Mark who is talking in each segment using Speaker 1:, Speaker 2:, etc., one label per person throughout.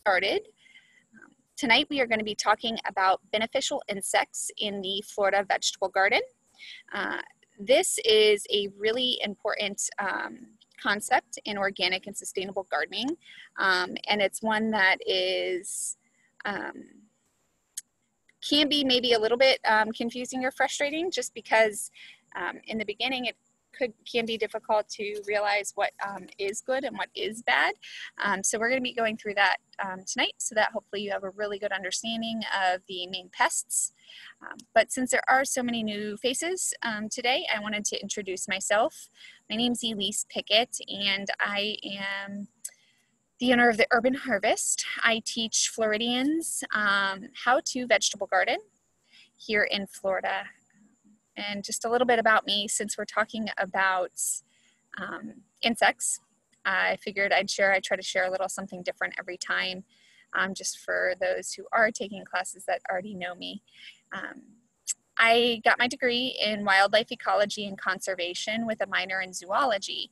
Speaker 1: started. Tonight we are going to be talking about beneficial insects in the Florida vegetable garden. Uh, this is a really important um, concept in organic and sustainable gardening, um, and it's one that is um, can be maybe a little bit um, confusing or frustrating just because um, in the beginning it could can be difficult to realize what um, is good and what is bad. Um, so we're going to be going through that um, tonight so that hopefully you have a really good understanding of the main pests. Um, but since there are so many new faces um, today, I wanted to introduce myself. My name is Elise Pickett and I am the owner of the Urban Harvest. I teach Floridians um, how to vegetable garden here in Florida and just a little bit about me since we're talking about um, insects. I figured I'd share, I try to share a little something different every time, um, just for those who are taking classes that already know me. Um, I got my degree in wildlife ecology and conservation with a minor in zoology.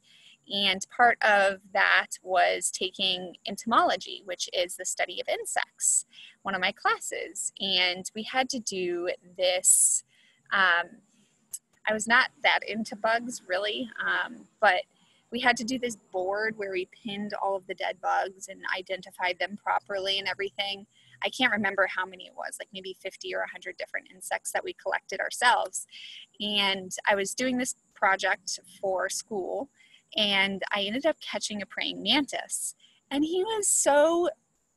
Speaker 1: And part of that was taking entomology, which is the study of insects, one of my classes. And we had to do this um, I was not that into bugs really, um, but we had to do this board where we pinned all of the dead bugs and identified them properly and everything. I can't remember how many it was, like maybe 50 or 100 different insects that we collected ourselves. And I was doing this project for school, and I ended up catching a praying mantis. And he was so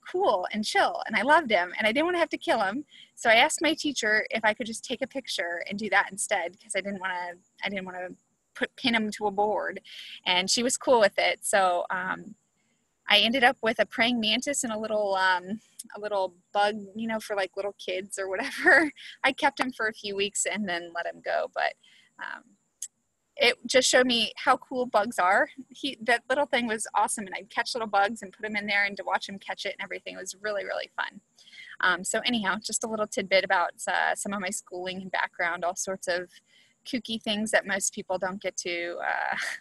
Speaker 1: cool and chill and I loved him and I didn't want to have to kill him. So I asked my teacher if I could just take a picture and do that instead because I didn't want to I didn't want to put pin him to a board and she was cool with it. So um, I ended up with a praying mantis and a little um, a little bug, you know, for like little kids or whatever. I kept him for a few weeks and then let him go, but um, it just showed me how cool bugs are. He that little thing was awesome, and I'd catch little bugs and put them in there, and to watch him catch it and everything was really really fun. Um, so anyhow, just a little tidbit about uh, some of my schooling and background, all sorts of kooky things that most people don't get to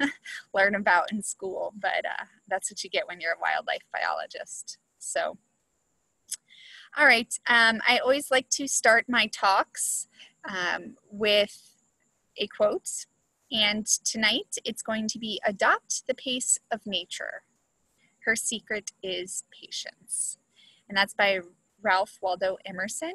Speaker 1: uh, learn about in school, but uh, that's what you get when you're a wildlife biologist. So. All right, um, I always like to start my talks um, with a quote and tonight it's going to be Adopt the Pace of Nature. Her secret is patience. And that's by Ralph Waldo Emerson.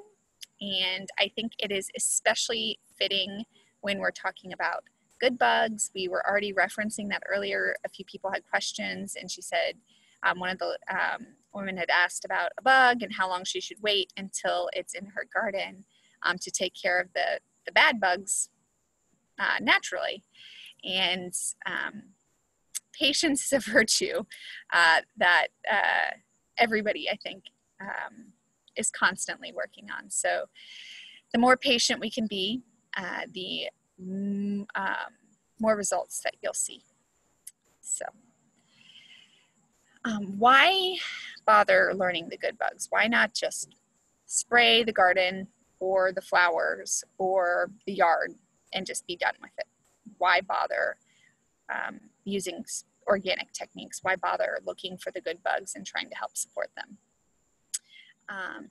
Speaker 1: And I think it is especially fitting when we're talking about good bugs. We were already referencing that earlier. A few people had questions, and she said um, one of the um, women had asked about a bug and how long she should wait until it's in her garden um, to take care of the, the bad bugs uh, naturally. And um, patience is a virtue uh, that uh, everybody, I think, um, is constantly working on. So the more patient we can be, uh, the um, more results that you'll see. So, um, why bother learning the good bugs? Why not just spray the garden or the flowers or the yard and just be done with it. Why bother um, using organic techniques? Why bother looking for the good bugs and trying to help support them? Um,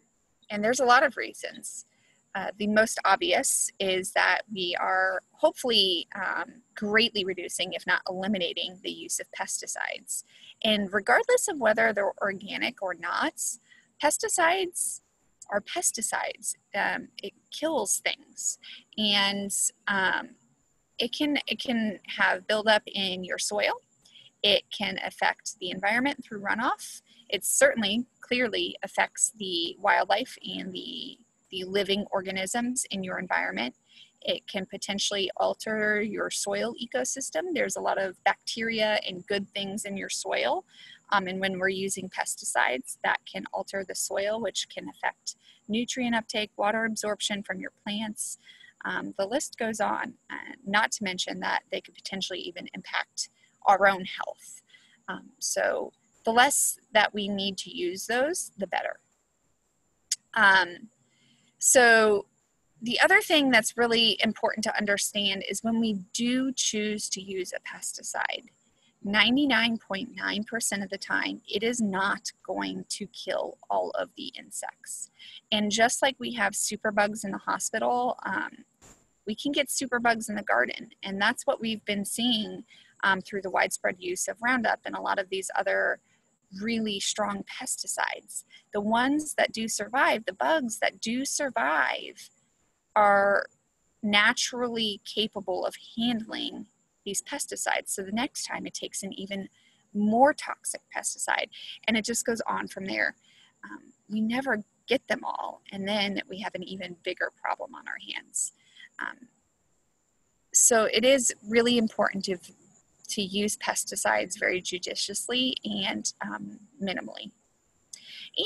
Speaker 1: and there's a lot of reasons. Uh, the most obvious is that we are hopefully um, greatly reducing, if not eliminating, the use of pesticides. And regardless of whether they're organic or not, pesticides are pesticides. Um, it kills things, and um, it can it can have buildup in your soil. It can affect the environment through runoff. It certainly clearly affects the wildlife and the the living organisms in your environment. It can potentially alter your soil ecosystem. There's a lot of bacteria and good things in your soil. Um, and when we're using pesticides, that can alter the soil, which can affect nutrient uptake, water absorption from your plants. Um, the list goes on, uh, not to mention that they could potentially even impact our own health. Um, so the less that we need to use those, the better. Um, so the other thing that's really important to understand is when we do choose to use a pesticide, 99.9% of the time, it is not going to kill all of the insects. And just like we have superbugs in the hospital, um, we can get superbugs in the garden. And that's what we've been seeing um, through the widespread use of Roundup and a lot of these other really strong pesticides. The ones that do survive, the bugs that do survive, are naturally capable of handling these pesticides. So the next time it takes an even more toxic pesticide, and it just goes on from there. Um, we never get them all, and then we have an even bigger problem on our hands. Um, so it is really important to to use pesticides very judiciously and um, minimally.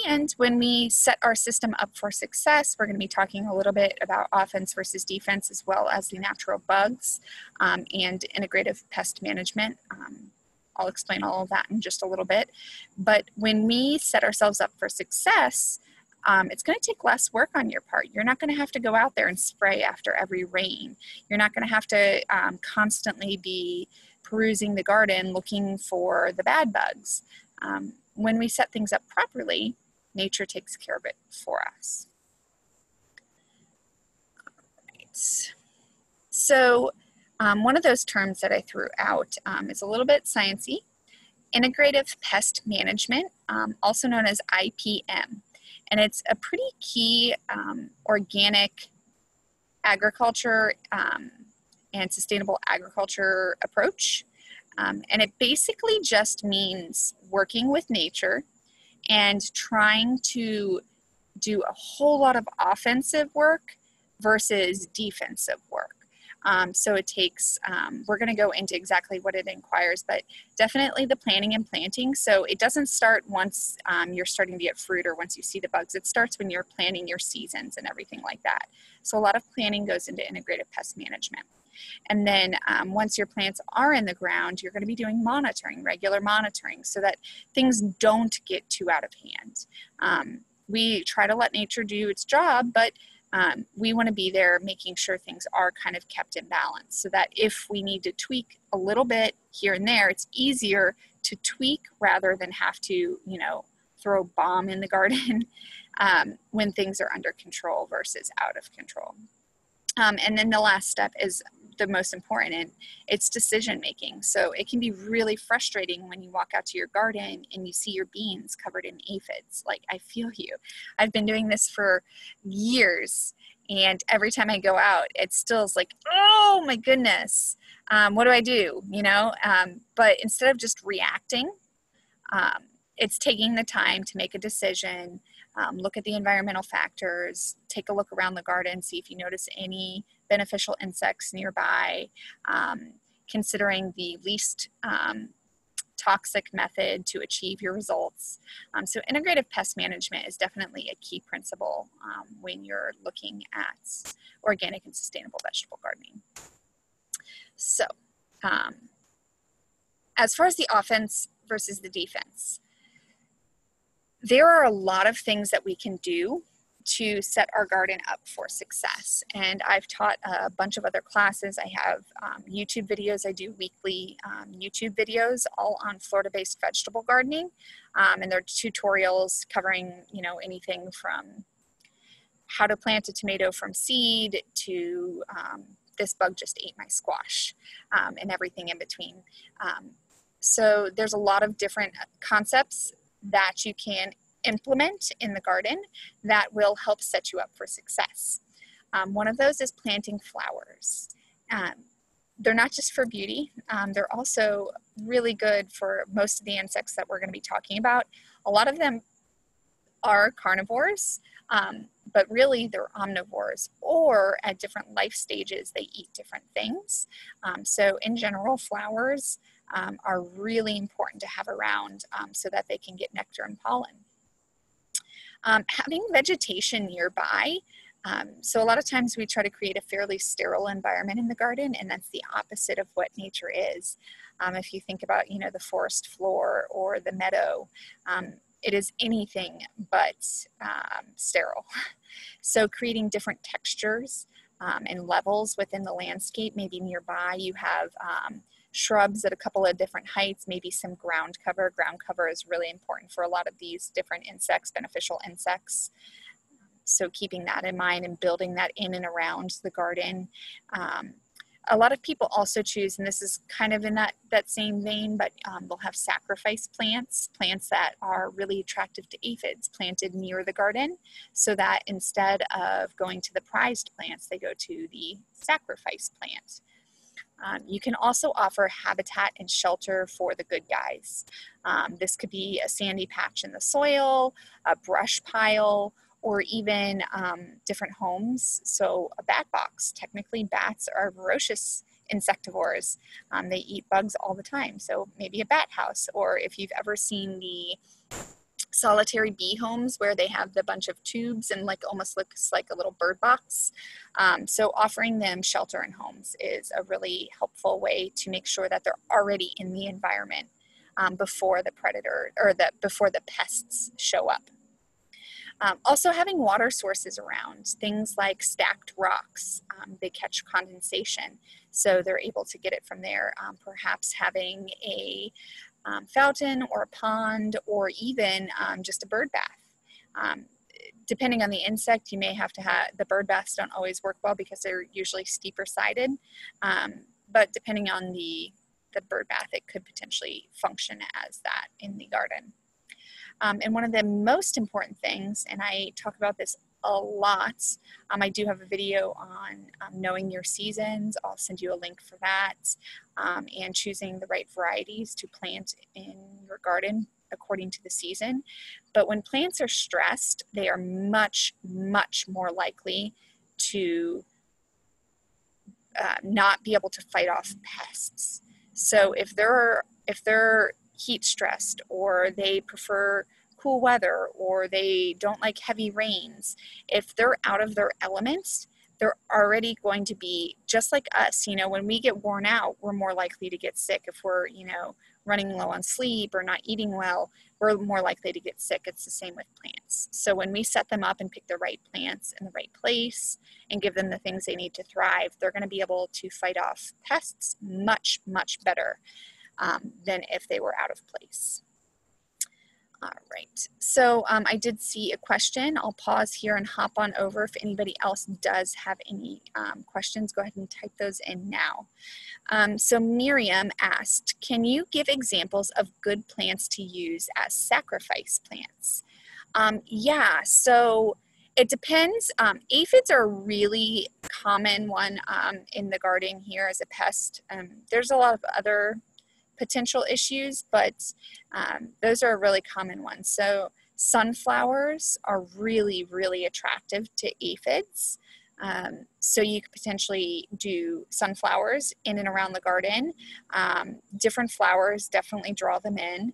Speaker 1: And when we set our system up for success, we're going to be talking a little bit about offense versus defense as well as the natural bugs um, and integrative pest management. Um, I'll explain all of that in just a little bit. But when we set ourselves up for success, um, it's going to take less work on your part. You're not going to have to go out there and spray after every rain. You're not going to have to um, constantly be perusing the garden looking for the bad bugs. Um, when we set things up properly, nature takes care of it for us. So um, one of those terms that I threw out um, is a little bit sciencey. Integrative Pest Management, um, also known as IPM. And it's a pretty key um, organic agriculture um, and sustainable agriculture approach. Um, and it basically just means working with nature and trying to do a whole lot of offensive work versus defensive work. Um, so it takes, um, we're going to go into exactly what it inquires, but definitely the planning and planting. So it doesn't start once um, you're starting to get fruit or once you see the bugs. It starts when you're planning your seasons and everything like that. So a lot of planning goes into integrative pest management. And then um, once your plants are in the ground, you're going to be doing monitoring, regular monitoring, so that things don't get too out of hand. Um, we try to let nature do its job, but um, we want to be there making sure things are kind of kept in balance so that if we need to tweak a little bit here and there, it's easier to tweak rather than have to, you know, throw a bomb in the garden um, when things are under control versus out of control. Um, and then the last step is the most important and it's decision making so it can be really frustrating when you walk out to your garden and you see your beans covered in aphids. Like i feel you. I've been doing this for years and every time i go out it still is like oh my goodness um, what do i do? You know um, but instead of just reacting um, it's taking the time to make a decision um, look at the environmental factors, take a look around the garden, see if you notice any beneficial insects nearby, um, considering the least um, toxic method to achieve your results. Um, so integrative pest management is definitely a key principle um, when you're looking at organic and sustainable vegetable gardening. So um, as far as the offense versus the defense, there are a lot of things that we can do to set our garden up for success. And I've taught a bunch of other classes. I have um, YouTube videos. I do weekly um, YouTube videos all on Florida-based vegetable gardening. Um, and they're tutorials covering, you know, anything from how to plant a tomato from seed to um, this bug just ate my squash um, and everything in between. Um, so there's a lot of different concepts that you can implement in the garden that will help set you up for success. Um, one of those is planting flowers. Um, they're not just for beauty, um, they're also really good for most of the insects that we're going to be talking about. A lot of them are carnivores, um, but really they're omnivores, or at different life stages, they eat different things. Um, so, in general, flowers um, are really important to have around um, so that they can get nectar and pollen. Um, having vegetation nearby, um, so a lot of times we try to create a fairly sterile environment in the garden and that's the opposite of what nature is. Um, if you think about, you know, the forest floor or the meadow, um, it is anything but sterile. So creating different textures and levels within the landscape, maybe nearby you have shrubs at a couple of different heights, maybe some ground cover. Ground cover is really important for a lot of these different insects, beneficial insects. So keeping that in mind and building that in and around the garden. Um, a lot of people also choose, and this is kind of in that, that same vein, but um, they'll have sacrifice plants, plants that are really attractive to aphids planted near the garden, so that instead of going to the prized plants, they go to the sacrifice plant. Um, you can also offer habitat and shelter for the good guys. Um, this could be a sandy patch in the soil, a brush pile, or even um, different homes. So a bat box, technically bats are voracious insectivores. Um, they eat bugs all the time. So maybe a bat house, or if you've ever seen the solitary bee homes where they have the bunch of tubes and like almost looks like a little bird box. Um, so offering them shelter in homes is a really helpful way to make sure that they're already in the environment um, before the predator or the before the pests show up. Um, also having water sources around, things like stacked rocks, um, they catch condensation, so they're able to get it from there. Um, perhaps having a um, fountain or a pond or even um, just a bird bath. Um, depending on the insect, you may have to have, the bird baths don't always work well because they're usually steeper sided, but depending on the, the bird bath, it could potentially function as that in the garden. Um, and one of the most important things, and I talk about this a lot, um, I do have a video on um, knowing your seasons. I'll send you a link for that, um, and choosing the right varieties to plant in your garden according to the season. But when plants are stressed, they are much, much more likely to uh, not be able to fight off pests. So if they're if they're heat stressed or they prefer cool weather or they don't like heavy rains, if they're out of their elements, they're already going to be just like us. You know, when we get worn out, we're more likely to get sick. If we're, you know, running low on sleep or not eating well, we're more likely to get sick. It's the same with plants. So when we set them up and pick the right plants in the right place and give them the things they need to thrive, they're going to be able to fight off pests much, much better um, than if they were out of place. All right, so um, I did see a question. I'll pause here and hop on over. If anybody else does have any um, questions, go ahead and type those in now. Um, so Miriam asked, can you give examples of good plants to use as sacrifice plants? Um, yeah, so it depends. Um, aphids are a really common one um, in the garden here as a pest. there's a lot of other potential issues, but um, those are really common ones. So sunflowers are really, really attractive to aphids. Um, so you could potentially do sunflowers in and around the garden. Um, different flowers definitely draw them in.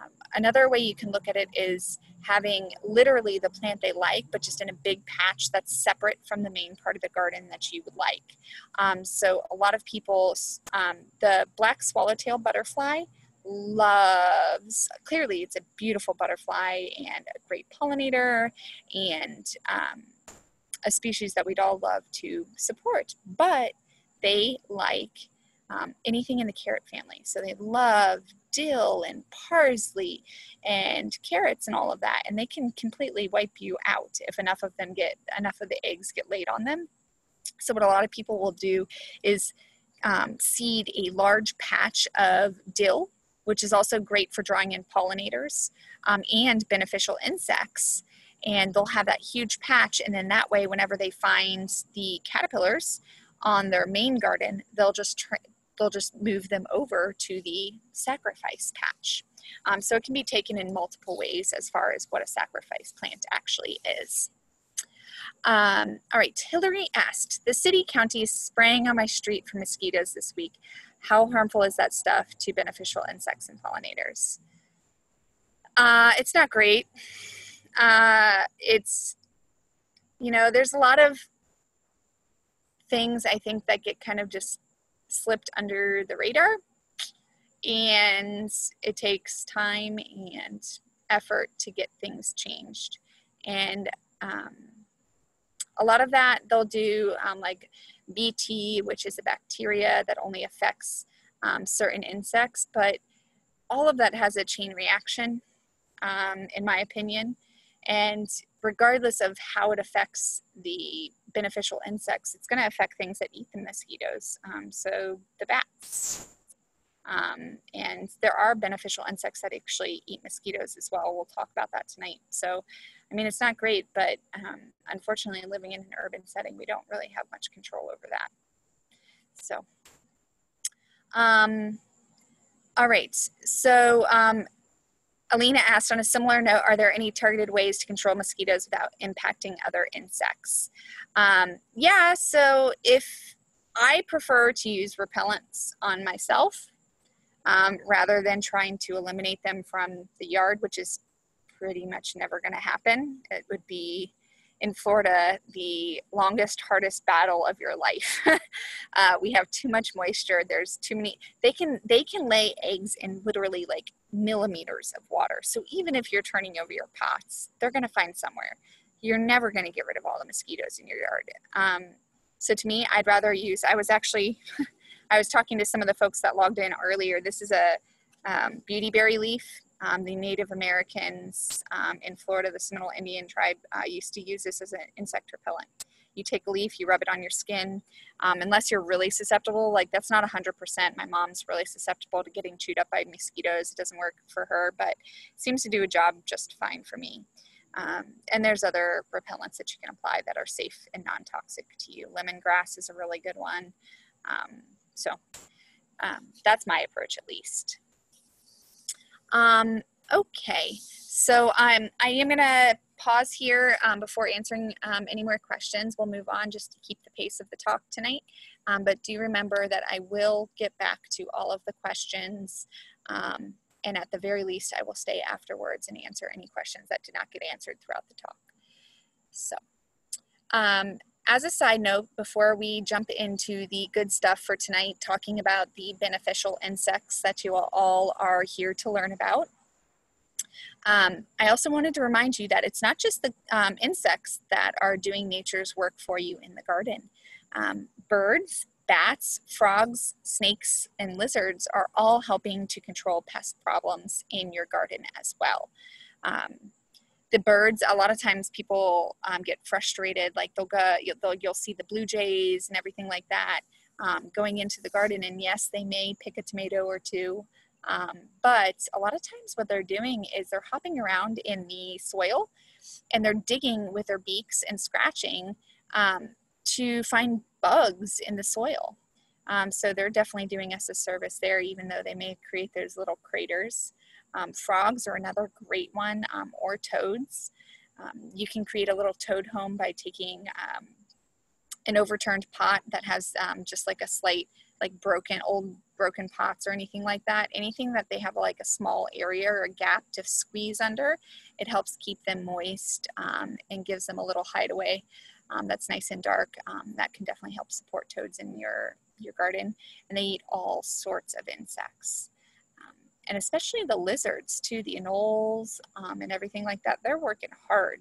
Speaker 1: Um, another way you can look at it is having literally the plant they like, but just in a big patch that's separate from the main part of the garden that you would like. Um, so a lot of people, um, the black swallowtail butterfly loves, clearly it's a beautiful butterfly and a great pollinator and um, a species that we'd all love to support, but they like um, anything in the carrot family. So they love dill and parsley and carrots and all of that. And they can completely wipe you out if enough of them get, enough of the eggs get laid on them. So what a lot of people will do is um, seed a large patch of dill, which is also great for drawing in pollinators um, and beneficial insects. And they'll have that huge patch, and then that way, whenever they find the caterpillars on their main garden, they'll just they'll just move them over to the sacrifice patch. Um, so it can be taken in multiple ways as far as what a sacrifice plant actually is. Um, all right, Hillary asked, the city county is spraying on my street for mosquitoes this week. How harmful is that stuff to beneficial insects and pollinators? Uh, it's not great. Uh, it's, you know, there's a lot of things I think that get kind of just slipped under the radar. And it takes time and effort to get things changed. And um, a lot of that they'll do um, like bt which is a bacteria that only affects um, certain insects, but all of that has a chain reaction, um, in my opinion. And regardless of how it affects the beneficial insects, it's going to affect things that eat the mosquitoes. Um, so the bats. Um, and there are beneficial insects that actually eat mosquitoes as well. We'll talk about that tonight. So, I mean, it's not great, but um, unfortunately, living in an urban setting, we don't really have much control over that. So, um, all right. So, um, Alina asked on a similar note, are there any targeted ways to control mosquitoes without impacting other insects? Um, yeah, so if I prefer to use repellents on myself um, rather than trying to eliminate them from the yard, which is pretty much never going to happen. It would be in Florida the longest, hardest battle of your life. uh, we have too much moisture. There's too many. They can they can lay eggs in literally like millimeters of water. So even if you're turning over your pots, they're going to find somewhere. You're never going to get rid of all the mosquitoes in your yard. Um, so to me, I'd rather use. I was actually, I was talking to some of the folks that logged in earlier. This is a um, beautyberry leaf um, the Native Americans um, in Florida, the Seminole Indian tribe, uh, used to use this as an insect repellent. You take a leaf, you rub it on your skin. Um, unless you're really susceptible, like that's not 100%. My mom's really susceptible to getting chewed up by mosquitoes. It doesn't work for her, but seems to do a job just fine for me. Um, and there's other repellents that you can apply that are safe and non-toxic to you. Lemongrass is a really good one. Um, so um, that's my approach at least. Um, okay, so um, I am going to pause here um, before answering um, any more questions. We'll move on just to keep the pace of the talk tonight. Um, but do remember that I will get back to all of the questions. Um, and at the very least, I will stay afterwards and answer any questions that did not get answered throughout the talk. So, um, as a side note, before we jump into the good stuff for tonight, talking about the beneficial insects that you all are here to learn about, um, I also wanted to remind you that it's not just the um, insects that are doing nature's work for you in the garden. Um, birds, bats, frogs, snakes, and lizards are all helping to control pest problems in your garden as well. Um, the birds a lot of times people um, get frustrated like they'll go you'll, you'll see the blue jays and everything like that um, going into the garden. And yes they may pick a tomato or two um, but a lot of times what they're doing is they're hopping around in the soil and they're digging with their beaks and scratching um, to find bugs in the soil. Um, so they're definitely doing us a service there even though they may create those little craters um, frogs are another great one, um, or toads. Um, you can create a little toad home by taking um, an overturned pot that has um, just like a slight, like broken, old broken pots or anything like that. Anything that they have like a small area or a gap to squeeze under, it helps keep them moist um, and gives them a little hideaway that's nice and dark. that can definitely help support toads in your, your garden. And they eat all sorts of insects and especially the lizards too, the anoles um, and everything like that, they're working hard.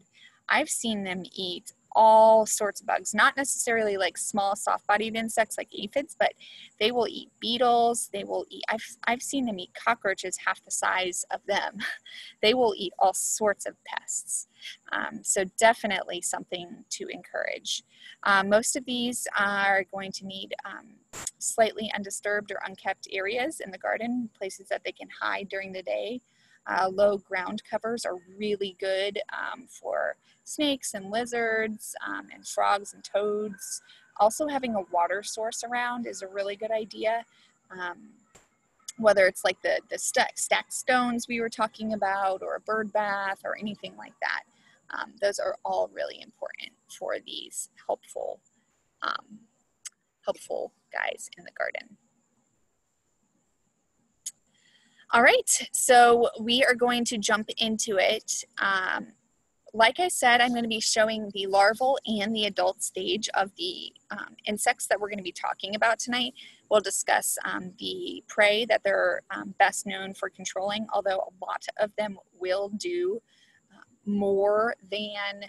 Speaker 1: I've seen them eat all sorts of bugs, not necessarily like small soft-bodied insects like aphids, but they will eat beetles. They will eat, I've, I've seen them eat cockroaches half the size of them. they will eat all sorts of pests. Um, so definitely something to encourage. Um, most of these are going to need um, slightly undisturbed or unkept areas in the garden, places that they can hide during the day. Uh, low ground covers are really good um, for snakes and lizards um, and frogs and toads. Also having a water source around is a really good idea. Um, whether it's like the, the st stacked stones we were talking about or a bird bath or anything like that. Um, those are all really important for these helpful, um, helpful guys in the garden. All right, so we are going to jump into it. Um, like I said, I'm going to be showing the larval and the adult stage of the um, insects that we're going to be talking about tonight. We'll discuss um, the prey that they're um, best known for controlling, although a lot of them will do uh, more than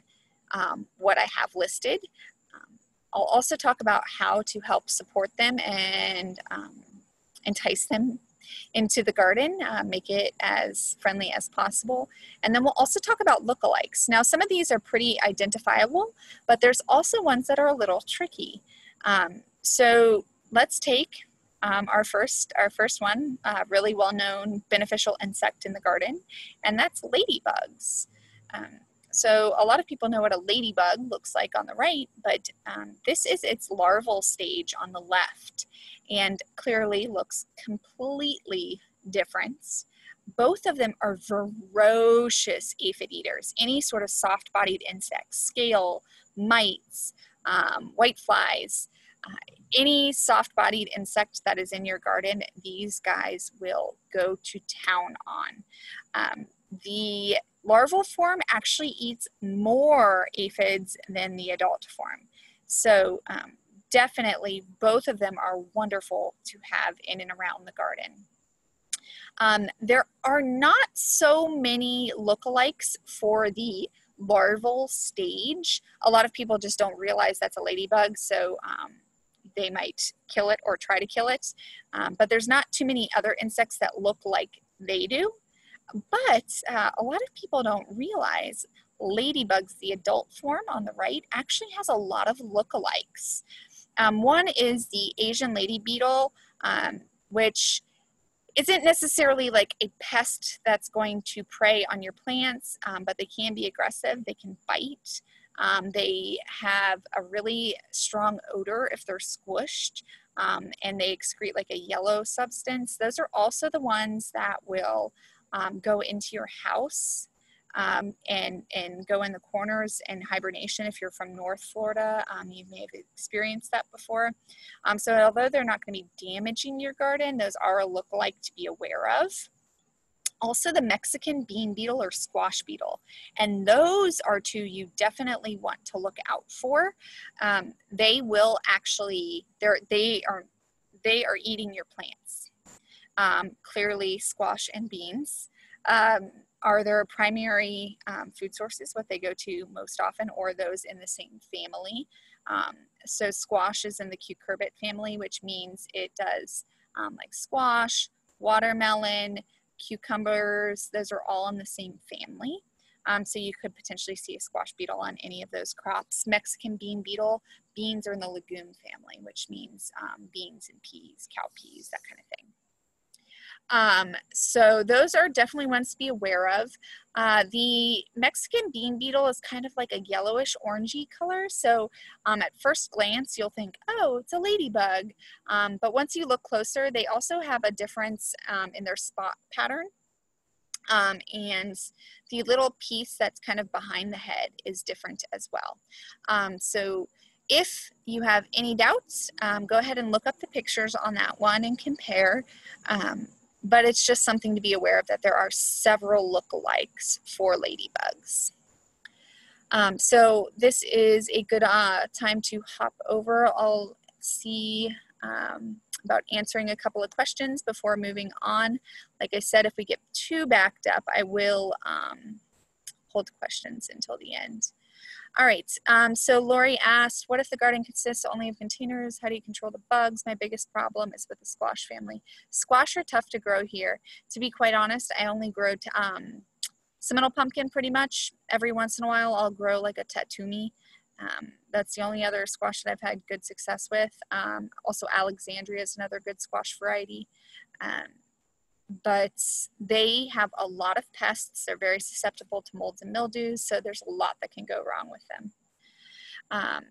Speaker 1: um, what I have listed. Um, I'll also talk about how to help support them and um, entice them into the garden, uh, make it as friendly as possible. And then we'll also talk about lookalikes. Now, some of these are pretty identifiable, but there's also ones that are a little tricky. Um, so let's take um, our first our first one, uh, really well known beneficial insect in the garden, and that's ladybugs. Um, so a lot of people know what a ladybug looks like on the right, but um, this is its larval stage on the left and clearly looks completely different. Both of them are ferocious aphid eaters. Any sort of soft-bodied insects, scale, mites, um, white flies, uh, any soft-bodied insect that is in your garden, these guys will go to town on. Um, the larval form actually eats more aphids than the adult form. So um, definitely both of them are wonderful to have in and around the garden. Um, there are not so many lookalikes for the larval stage. A lot of people just don't realize that's a ladybug, so um, they might kill it or try to kill it. Um, but there's not too many other insects that look like they do. But uh, a lot of people don't realize ladybugs, the adult form on the right, actually has a lot of lookalikes. Um, one is the Asian lady beetle, um, which isn't necessarily like a pest that's going to prey on your plants, um, but they can be aggressive. They can bite. Um, they have a really strong odor if they're squished, um, and they excrete like a yellow substance. Those are also the ones that will um, go into your house um, and, and go in the corners and hibernation. If you're from North Florida, um, you may have experienced that before. Um, so although they're not going to be damaging your garden, those are a look-alike to be aware of. Also the Mexican bean beetle or squash beetle. And those are two you definitely want to look out for. Um, they will actually, they're, they are, they are eating your plants. Um, clearly squash and beans. Are their primary um, food sources what they go to most often or those in the same family. Um, so squash is in the cucurbit family, which means it does um, like squash, watermelon, cucumbers, those are all in the same family. Um, so you could potentially see a squash beetle on any of those crops. Mexican bean beetle, beans are in the legume family, which means um, beans and peas, cowpeas, that kind of thing. Um, so those are definitely ones to be aware of. Uh, the Mexican bean beetle is kind of like a yellowish orangey color. So um, at first glance, you'll think, oh, it's a ladybug. Um, but once you look closer, they also have a difference um, in their spot pattern. Um, and the little piece that's kind of behind the head is different as well. Um, so if you have any doubts, go ahead and look up the pictures on that one and compare. But it's just something to be aware of that there are several lookalikes for ladybugs. Um, so this is a good uh, time to hop over. I'll see um, about answering a couple of questions before moving on. Like I said, if we get too backed up, I will um, hold questions until the end. All right, um, so Lori asked, what if the garden consists only of containers? How do you control the bugs? My biggest problem is with the squash family. Squash are tough to grow here. To be quite honest, I only grow um, Seminole pumpkin pretty much. Every once in a while, I'll grow like a tatume. Um, that's the only other squash that I've had good success with. Um, also, Alexandria is another good squash variety. But they have a lot of pests. They're very susceptible to molds and mildews, so there's a lot that can go wrong with them. Um,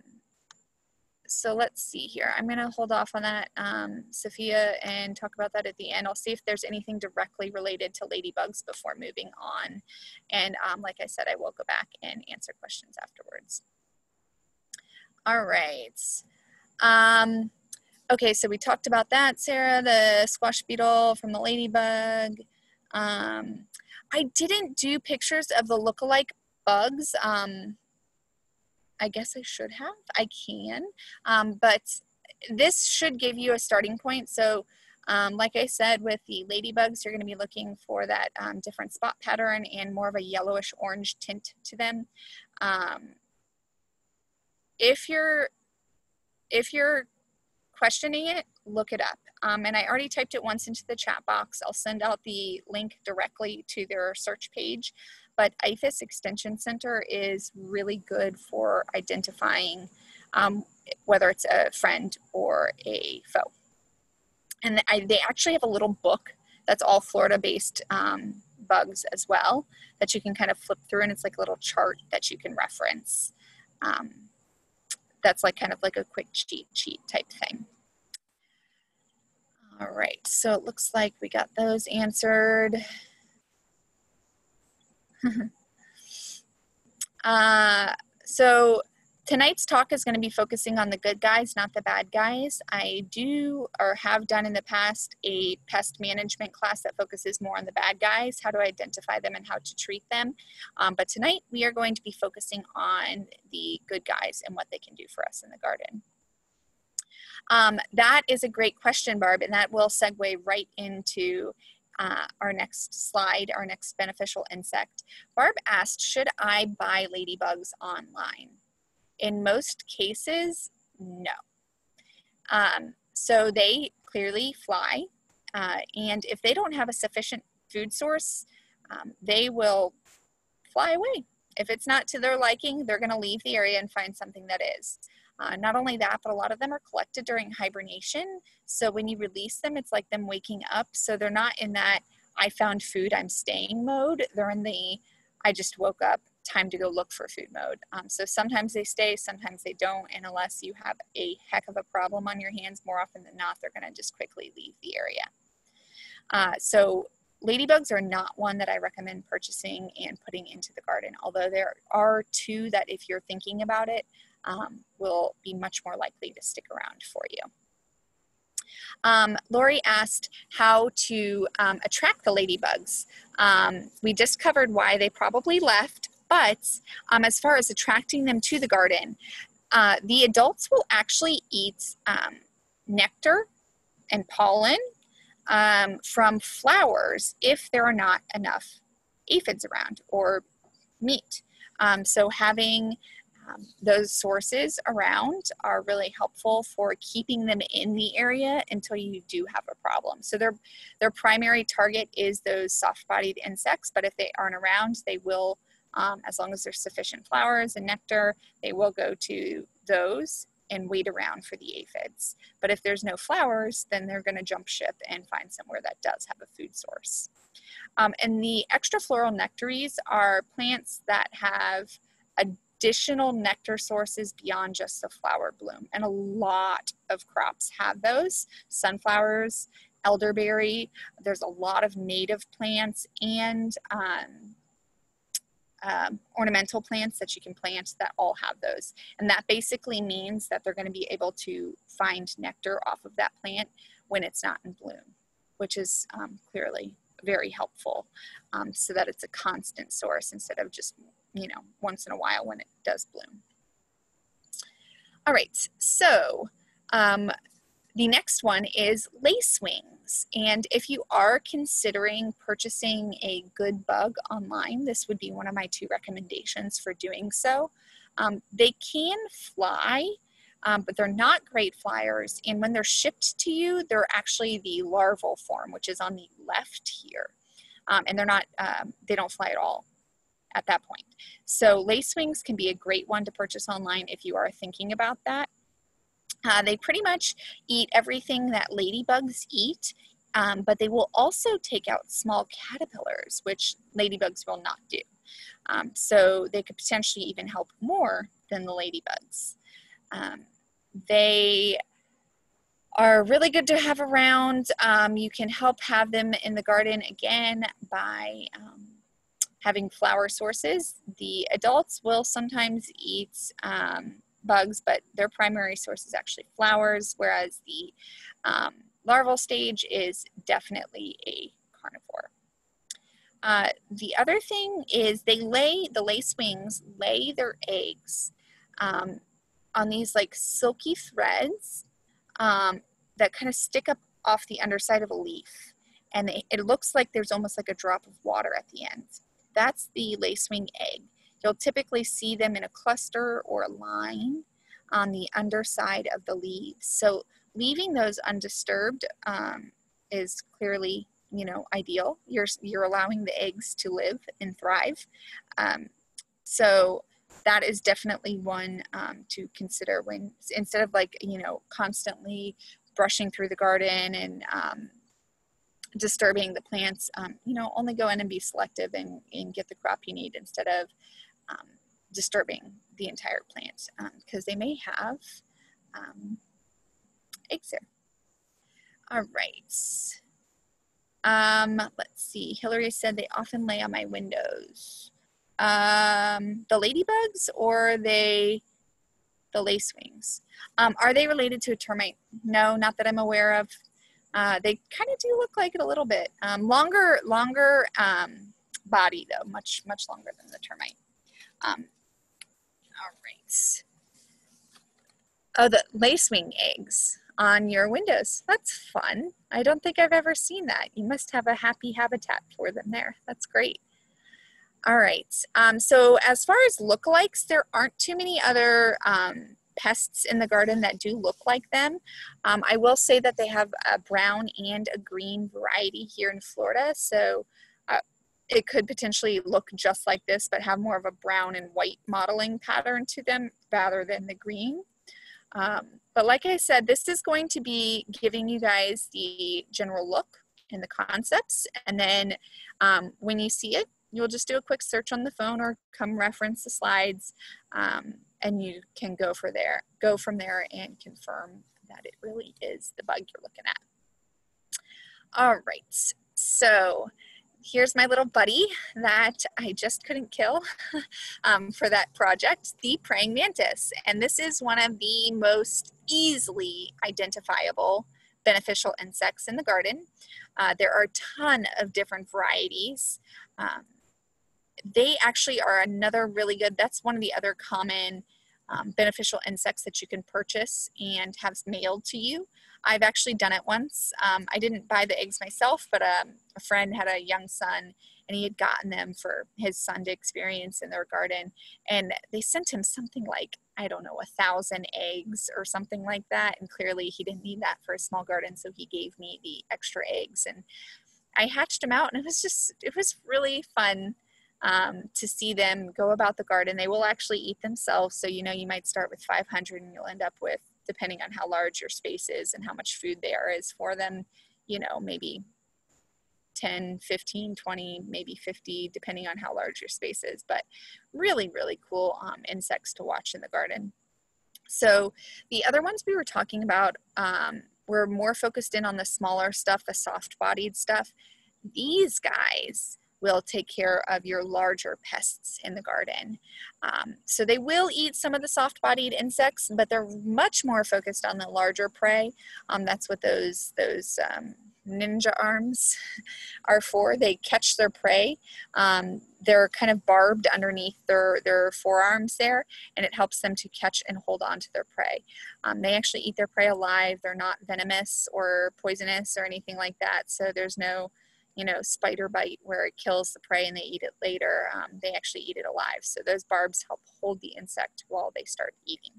Speaker 1: so let's see here. I'm going to hold off on that, um, Sophia, and talk about that at the end. I'll see if there's anything directly related to ladybugs before moving on. And um, like I said, I will go back and answer questions afterwards. All right. Um, Okay, so we talked about that, Sarah, the squash beetle from the ladybug. Um, I didn't do pictures of the look-alike bugs. Um, I guess I should have. I can. Um, but this should give you a starting point. So um, like I said, with the ladybugs, you're going to be looking for that um, different spot pattern and more of a yellowish orange tint to them. Um, if you're if you're questioning it, look it up. um, and I already typed it once into the chat box. I'll send out the link directly to their search page. But IFAS Extension Center is really good for identifying um, whether it's a friend or a foe. And I, they actually have a little book that's all Florida-based um, bugs as well that you can kind of flip through, and it's like a little chart that you can reference. Um, that's like kind of like a quick cheat sheet type thing. All right, so it looks like we got those answered. uh, so tonight's talk is going to be focusing on the good guys, not the bad guys. I do or have done in the past a pest management class that focuses more on the bad guys, how to identify them and how to treat them. Um, but tonight we are going to be focusing on the good guys and what they can do for us in the garden. Um, that is a great question, Barb, and that will segue right into uh, our next slide, our next beneficial insect. Barb asked, should I buy ladybugs online? In most cases, no. Um, so they clearly fly, uh, and if they don't have a sufficient food source, um, they will fly away. If it's not to their liking, they're going to leave the area and find something that is. Uh, not only that, but a lot of them are collected during hibernation. So when you release them, it's like them waking up. So they're not in that I found food, I'm staying mode. They're in the I just woke up, time to go look for food mode. Um, so sometimes they stay, sometimes they don't. And unless you have a heck of a problem on your hands, more often than not, they're going to just quickly leave the area. Uh, so ladybugs are not one that I recommend purchasing and putting into the garden, although there are two that if you're thinking about it, um, will be much more likely to stick around for you. Um, Lori asked how to um, attract the ladybugs. Um, we just covered why they probably left, but um, as far as attracting them to the garden, uh, the adults will actually eat um, nectar and pollen um, from flowers if there are not enough aphids around or meat. so having um, those sources around are really helpful for keeping them in the area until you do have a problem. So their, their primary target is those soft-bodied insects, but if they aren't around, they will, um, as long as there's sufficient flowers and nectar, they will go to those and wait around for the aphids. But if there's no flowers, then they're going to jump ship and find somewhere that does have a food source. Um, and the extra floral nectaries are plants that have additional nectar sources beyond just the flower bloom. And a lot of crops have those. Sunflowers, elderberry, there's a lot of native plants and um, um, ornamental plants that you can plant that all have those. And that basically means that they're going to be able to find nectar off of that plant when it's not in bloom, which is um, clearly very helpful um, so that it's a constant source instead of just you know, once in a while when it does bloom. All right, so um, the next one is lacewings. And if you are considering purchasing a good bug online, this would be one of my two recommendations for doing so. Um, they can fly, um, but they're not great flyers. And when they're shipped to you, they're actually the larval form, which is on the left here. Um, and they're not, um, they don't fly at all at that point. So lacewings can be a great one to purchase online if you are thinking about that. Uh, they pretty much eat everything that ladybugs eat, um, but they will also take out small caterpillars, which ladybugs will not do. Um, so they could potentially even help more than the ladybugs. Um, they are really good to have around. Um, you can help have them in the garden again by um, having flower sources. The adults will sometimes eat um, bugs, but their primary source is actually flowers, whereas the um, larval stage is definitely a carnivore. Uh, the other thing is they lay, the lace wings lay their eggs um, on these like silky threads um, that kind of stick up off the underside of a leaf. And it, it looks like there's almost like a drop of water at the end. That's the lacewing egg. You'll typically see them in a cluster or a line on the underside of the leaves. So leaving those undisturbed um, is clearly you know ideal you're you're allowing the eggs to live and thrive um, so that is definitely one um, to consider when instead of like you know constantly brushing through the garden and um, disturbing the plants um, you know only go in and be selective and, and get the crop you need instead of disturbing the entire plant because um, they may have eggs there all right um, let's see. Hillary said they often lay on my windows. Um, the ladybugs or they the lacewings? Um, are they related to a termite? No, not that I'm aware of. Uh, they kind of do look like it a little bit. Um, longer, longer um, body though, much, much longer than the termite. Um, all right. Oh, the lacewing eggs on your windows. That's fun. I don't think I've ever seen that. You must have a happy habitat for them there. That's great. All right. Um, so as far as lookalikes, there aren't too many other um, pests in the garden that do look like them. Um, I will say that they have a brown and a green variety here in Florida. So it could potentially look just like this, but have more of a brown and white modeling pattern to them rather than the green. Um, but like I said, this is going to be giving you guys the general look and the concepts. And then um, when you see it, you'll just do a quick search on the phone or come reference the slides um, and you can go for there, go from there and confirm that it really is the bug you're looking at. All right, so here's my little buddy that I just couldn't kill um, for that project, the praying mantis. And this is one of the most easily identifiable beneficial insects in the garden. Uh, there are a ton of different varieties. Um, they actually are another really good, that's one of the other common um, beneficial insects that you can purchase and have mailed to you. I've actually done it once. Um, I didn't buy the eggs myself, but um, a friend had a young son and he had gotten them for his son to experience in their garden. And they sent him something like, I don't know, a thousand eggs or something like that. And clearly he didn't need that for a small garden. So he gave me the extra eggs and I hatched them out and it was just, it was really fun um, to see them go about the garden. They will actually eat themselves. So, you know, you might start with 500 and you'll end up with, depending on how large your space is and how much food there is for them, you know, maybe 10, 15, 20, maybe 50, depending on how large your space is. But really, really cool um, insects to watch in the garden. So the other ones we were talking about um, were more focused in on the smaller stuff, the soft bodied stuff. These guys, will take care of your larger pests in the garden. Um, so they will eat some of the soft-bodied insects, but they're much more focused on the larger prey. Um, that's what those those um, ninja arms are for. They catch their prey. Um, they're kind of barbed underneath their, their forearms there, and it helps them to catch and hold on to their prey. Um, they actually eat their prey alive. They're not venomous or poisonous or anything like that, so there's no you know, spider bite where it kills the prey and they eat it later. Um, they actually eat it alive. So those barbs help hold the insect while they start eating.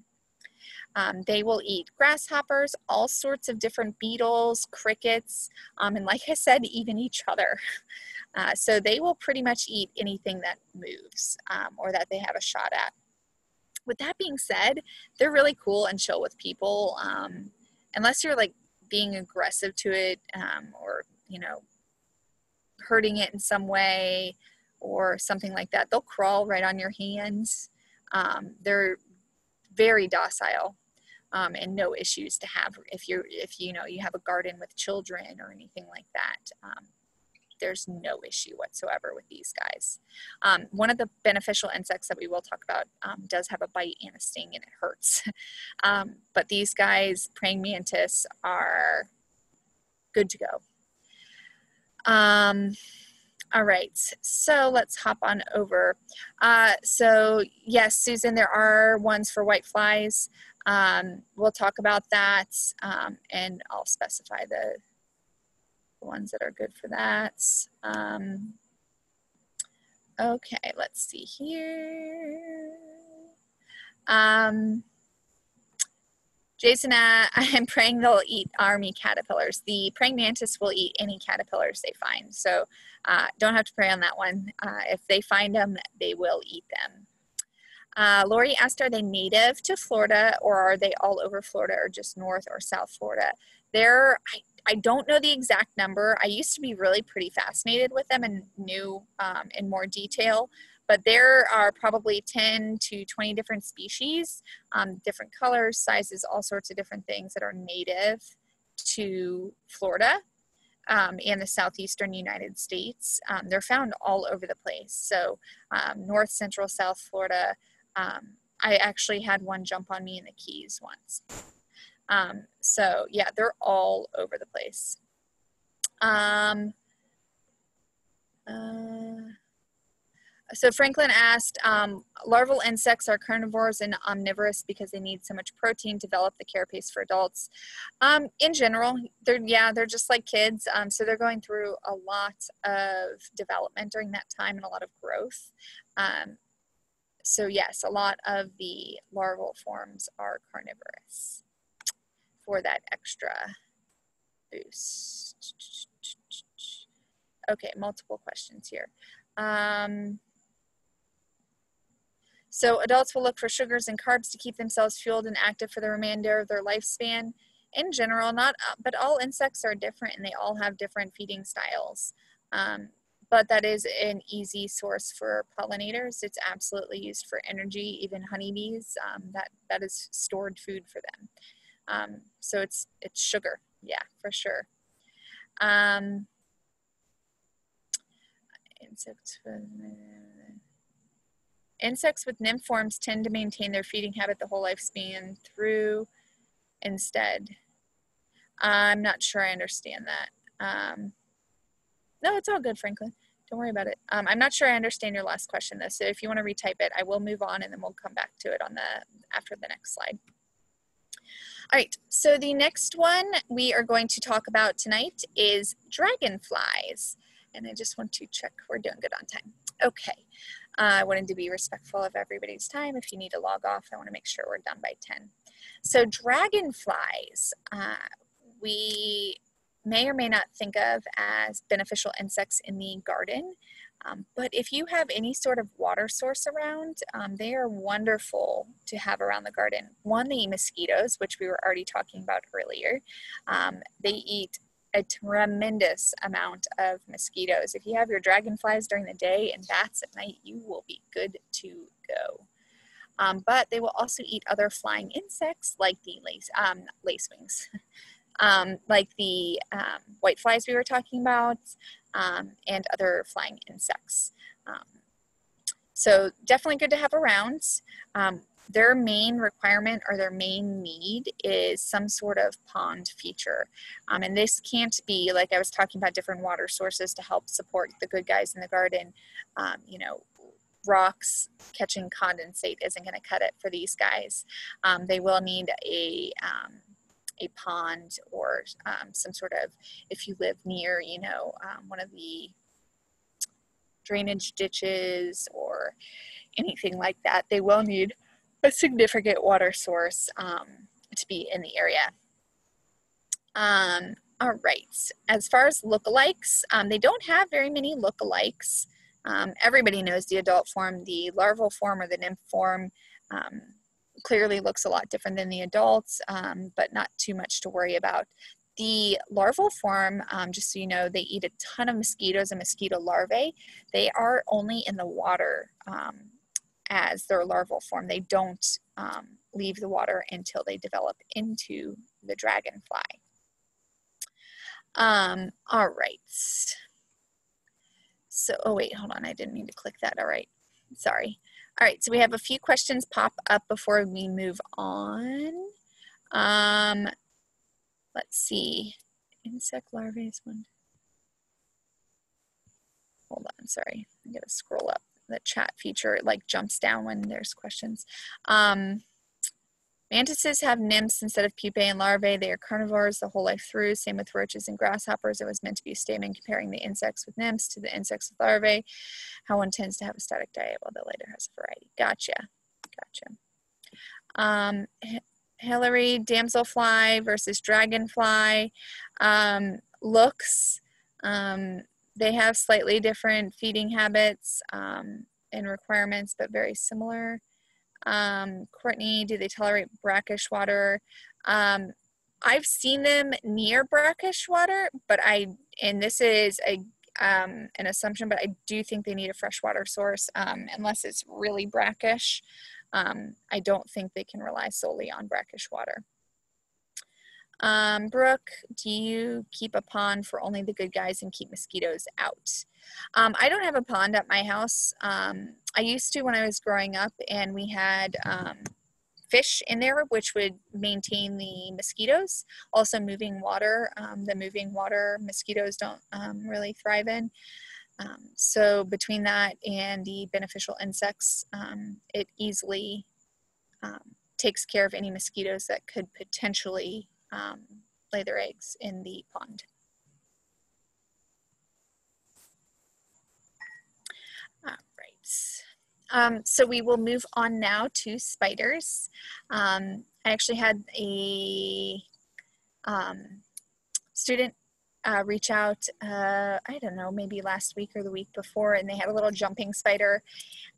Speaker 1: Um, they will eat grasshoppers, all sorts of different beetles, crickets, um, and like I said, even each other. Uh, so they will pretty much eat anything that moves um, or that they have a shot at. With that being said, they're really cool and chill with people. Um, unless you're like being aggressive to it um, or, you know, hurting it in some way or something like that. They'll crawl right on your hands. Um, they're very docile um, and no issues to have if you're if you know you have a garden with children or anything like that. Um, there's no issue whatsoever with these guys. Um, one of the beneficial insects that we will talk about um, does have a bite and a sting and it hurts. Um, but these guys, praying mantis, are good to go. Um, all right, so let's hop on over. Uh, so yes, Susan, there are ones for white flies. Um, we'll talk about that um, and I'll specify the ones that are good for that. Um, okay, let's see here. Um, Jason, uh, I'm praying they'll eat army caterpillars. The praying mantis will eat any caterpillars they find. So uh, don't have to pray on that one. Uh, if they find them, they will eat them. Uh, Lori asked, are they native to Florida or are they all over Florida or just North or South Florida? They're, I, I don't know the exact number. I used to be really pretty fascinated with them and knew um, in more detail, but there are probably 10 to 20 different species, um, different colors, sizes, all sorts of different things that are native to Florida um, and the southeastern United States. Um, they're found all over the place. So um, north, central, south Florida. Um, I actually had one jump on me in the Keys once. Um, so yeah, they're all over the place. Um, uh, so Franklin asked, um, larval insects are carnivores and omnivorous because they need so much protein to develop the carapace for adults. Um, in general, they're, yeah, they're just like kids. Um, so they're going through a lot of development during that time and a lot of growth. Um, so yes, a lot of the larval forms are carnivorous for that extra boost. Okay, multiple questions here. Um, so adults will look for sugars and carbs to keep themselves fueled and active for the remainder of their lifespan. In general, not uh, but all insects are different and they all have different feeding styles. Um, but that is an easy source for pollinators. It's absolutely used for energy. Even honeybees, um, that that is stored food for them. Um, so it's it's sugar, yeah, for sure. Um, insects. Insects with nymph forms tend to maintain their feeding habit the whole lifespan through instead. I'm not sure I understand that. Um, no, it's all good, Franklin. Don't worry about it. Um, I'm not sure I understand your last question though, so if you want to retype it, I will move on and then we'll come back to it on the after the next slide. All right, so the next one we are going to talk about tonight is dragonflies. And I just want to check we're doing good on time. Okay, uh, I wanted to be respectful of everybody's time. If you need to log off, I want to make sure we're done by 10. So dragonflies, uh, we may or may not think of as beneficial insects in the garden. Um, but if you have any sort of water source around, um, they are wonderful to have around the garden. One, they eat mosquitoes, which we were already talking about earlier. Um, they eat a tremendous amount of mosquitoes. If you have your dragonflies during the day and bats at night, you will be good to go. Um, but they will also eat other flying insects like the lace, um, lacewings, um, like the um, white flies we were talking about, um, and other flying insects. Um, so definitely good to have around. Their main requirement or their main need is some sort of pond feature. Um, and this can't be, like I was talking about different water sources to help support the good guys in the garden. Um, you know, rocks catching condensate isn't going to cut it for these guys. Um, they will need a um, a pond or um, some sort of, if you live near, you know, um, one of the drainage ditches or anything like that, they will need a significant water source um, to be in the area. Um, all right, as far as lookalikes, um, they don't have very many lookalikes. Um, everybody knows the adult form, the larval form or the nymph form um, clearly looks a lot different than the adults, um, but not too much to worry about. The larval form, um, just so you know, they eat a ton of mosquitoes and mosquito larvae. They are only in the water as their larval form. They don't um, leave the water until they develop into the dragonfly. Um, all right. So, oh wait, hold on. I didn't mean to click that. All right. Sorry. All right, so we have a few questions pop up before we move on. Um, let's see. Insect larvae is one. Hold on, sorry. I gotta scroll up. The chat feature like jumps down when there's questions. Um, Mantises have nymphs instead of pupae and larvae. They are carnivores the whole life through. Same with roaches and grasshoppers. It was meant to be a statement comparing the insects with nymphs to the insects with larvae. How one tends to have a static diet while the later has a variety. Gotcha. Gotcha. Um, Hillary, damselfly versus dragonfly. Um, looks, um, they have slightly different feeding habits um, and requirements, but very similar. Um, Courtney, do they tolerate brackish water? Um, I've seen them near brackish water, but I, and this is a um, an assumption, but I do think they need a freshwater source um, unless it's really brackish. Um, I don't think they can rely solely on brackish water. Um, Brooke, do you keep a pond for only the good guys and keep mosquitoes out? Um, I don't have a pond at my house. Um, I used to when I was growing up, and we had um, fish in there, which would maintain the mosquitoes. Also, moving water. Um, the moving water mosquitoes don't um, really thrive in. So between that and the beneficial insects, it easily takes care of any mosquitoes that could potentially um, lay their eggs in the pond. All right. Um, so we will move on now to spiders. Um, I actually had a um, student uh, reach out, uh, I don't know, maybe last week or the week before, and they had a little jumping spider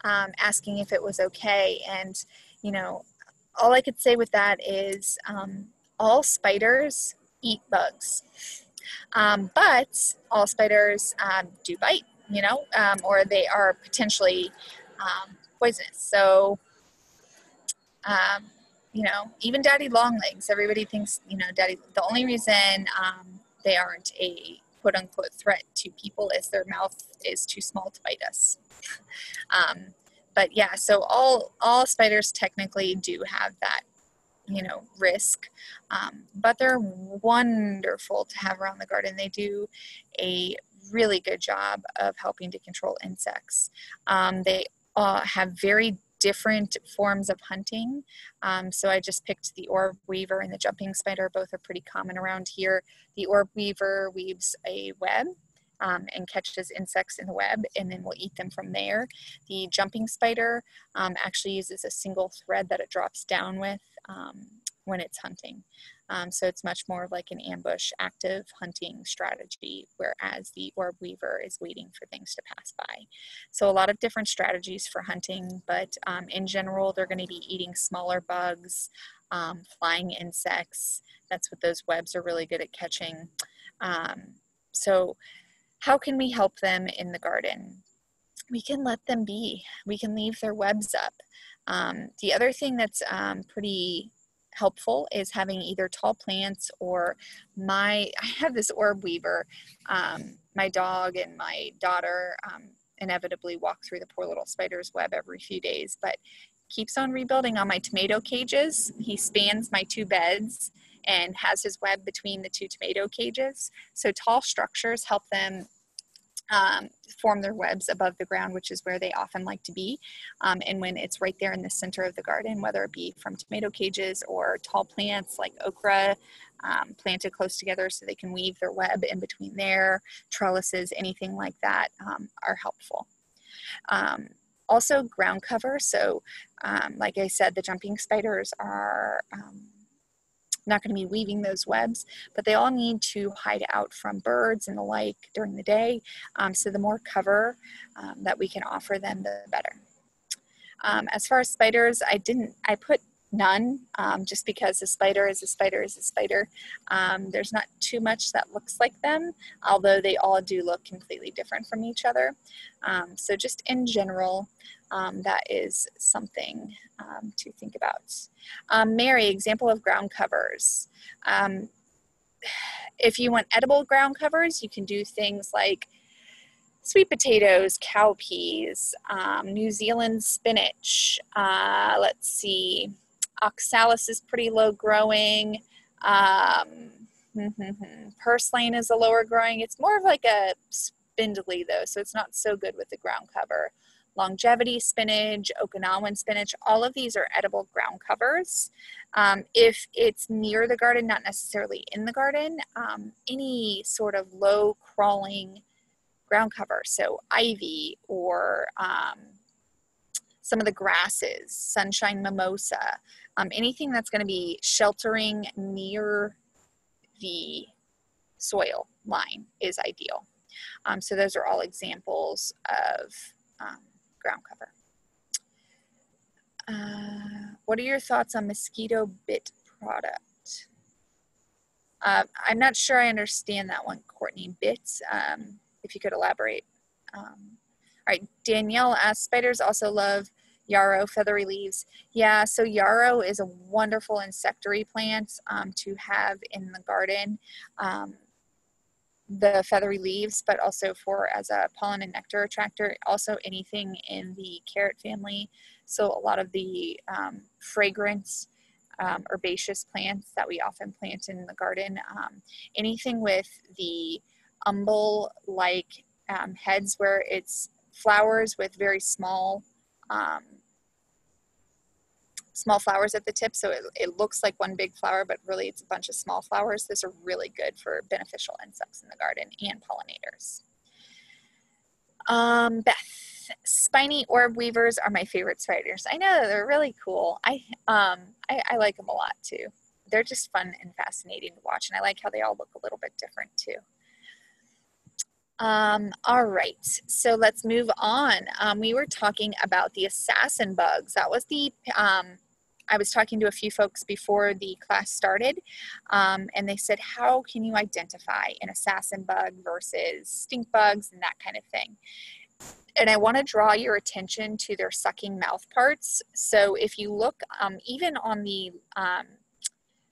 Speaker 1: um, asking if it was okay. And, you know, all I could say with that is um, all spiders eat bugs. Um, but all spiders um, do bite, you know, um, or they are potentially um, poisonous. So, you know, even daddy long legs, everybody thinks, you know, daddy, the only reason um, they aren't a quote unquote threat to people is their mouth is too small to bite us. um, but yeah, so all all spiders technically do have that you know risk, um, but they're wonderful to have around the garden. They do a really good job of helping to control insects. Um, they uh, have very different forms of hunting. Um, so I just picked the orb weaver and the jumping spider. Both are pretty common around here. The orb weaver weaves a web um, and catches insects in the web and then will eat them from there. The jumping spider um, actually uses a single thread that it drops down with um, when it's hunting. Um, so it's much more like an ambush active hunting strategy, whereas the orb weaver is waiting for things to pass by. So a lot of different strategies for hunting, but um, in general, they're going to be eating smaller bugs, um, flying insects. That's what those webs are really good at catching. Um, so how can we help them in the garden? We can let them be. We can leave their webs up. Um, the other thing that's um, pretty helpful is having either tall plants or my i have this orb weaver um, my dog and my daughter um, inevitably walk through the poor little spider's web every few days but keeps on rebuilding on my tomato cages he spans my two beds and has his web between the two tomato cages so tall structures help them um, form their webs above the ground, which is where they often like to be. Um, and when it's right there in the center of the garden, whether it be from tomato cages or tall plants like okra, um, planted close together so they can weave their web in between there, trellises, anything like that um, are helpful. Um, also ground cover. So um, like I said, the jumping spiders are not going to be weaving those webs, but they all need to hide out from birds and the like during the day. Um, so the more cover um, that we can offer them, the better. Um, as far as spiders, I didn't, I put none um, just because a spider is a spider is a spider. Um, there's not too much that looks like them, although they all do look completely different from each other. Um, so just in general, um, that is something um, to think about. Um, Mary, example of ground covers. if you want edible ground covers, you can do things like sweet potatoes, cowpeas, um, New Zealand spinach. Uh, let's see, oxalis is pretty low growing. Um, purslane is a lower growing. It's more of like a spindly though, so it's not so good with the ground cover. Longevity spinach, Okinawan spinach, all of these are edible ground covers. Um, if it's near the garden, not necessarily in the garden, um, any sort of low crawling ground cover, so ivy or um, some of the grasses, sunshine mimosa, um, anything that's going to be sheltering near the soil line is ideal. Um, so those are all examples of um, ground cover. Uh, what are your thoughts on mosquito bit product? Uh, I'm not sure I understand that one, Courtney. Bits, um, if you could elaborate. Um, all right, Danielle asks, spiders also love yarrow feathery leaves. Yeah, so yarrow is a wonderful insectary plant um, to have in the garden. Um, the feathery leaves, but also for as a pollen and nectar attractor. Also, anything in the carrot family. So, a lot of the um, fragrance um, herbaceous plants that we often plant in the garden. Um, anything with the umbel like um, heads where it's flowers with very small um, small flowers at the tip so it, it looks like one big flower but really it's a bunch of small flowers. Those are really good for beneficial insects in the garden and pollinators. Um, beth spiny orb weavers are my favorite spiders. I know they're really cool. I um I, I like them a lot too. They're just fun and fascinating to watch and i like how they all look a little bit different too um, all right, so let's move on. Um, we were talking about the assassin bugs. That was the, um, I was talking to a few folks before the class started, um, and they said, how can you identify an assassin bug versus stink bugs and that kind of thing? And I want to draw your attention to their sucking mouth parts. So if you look, um, even on the um,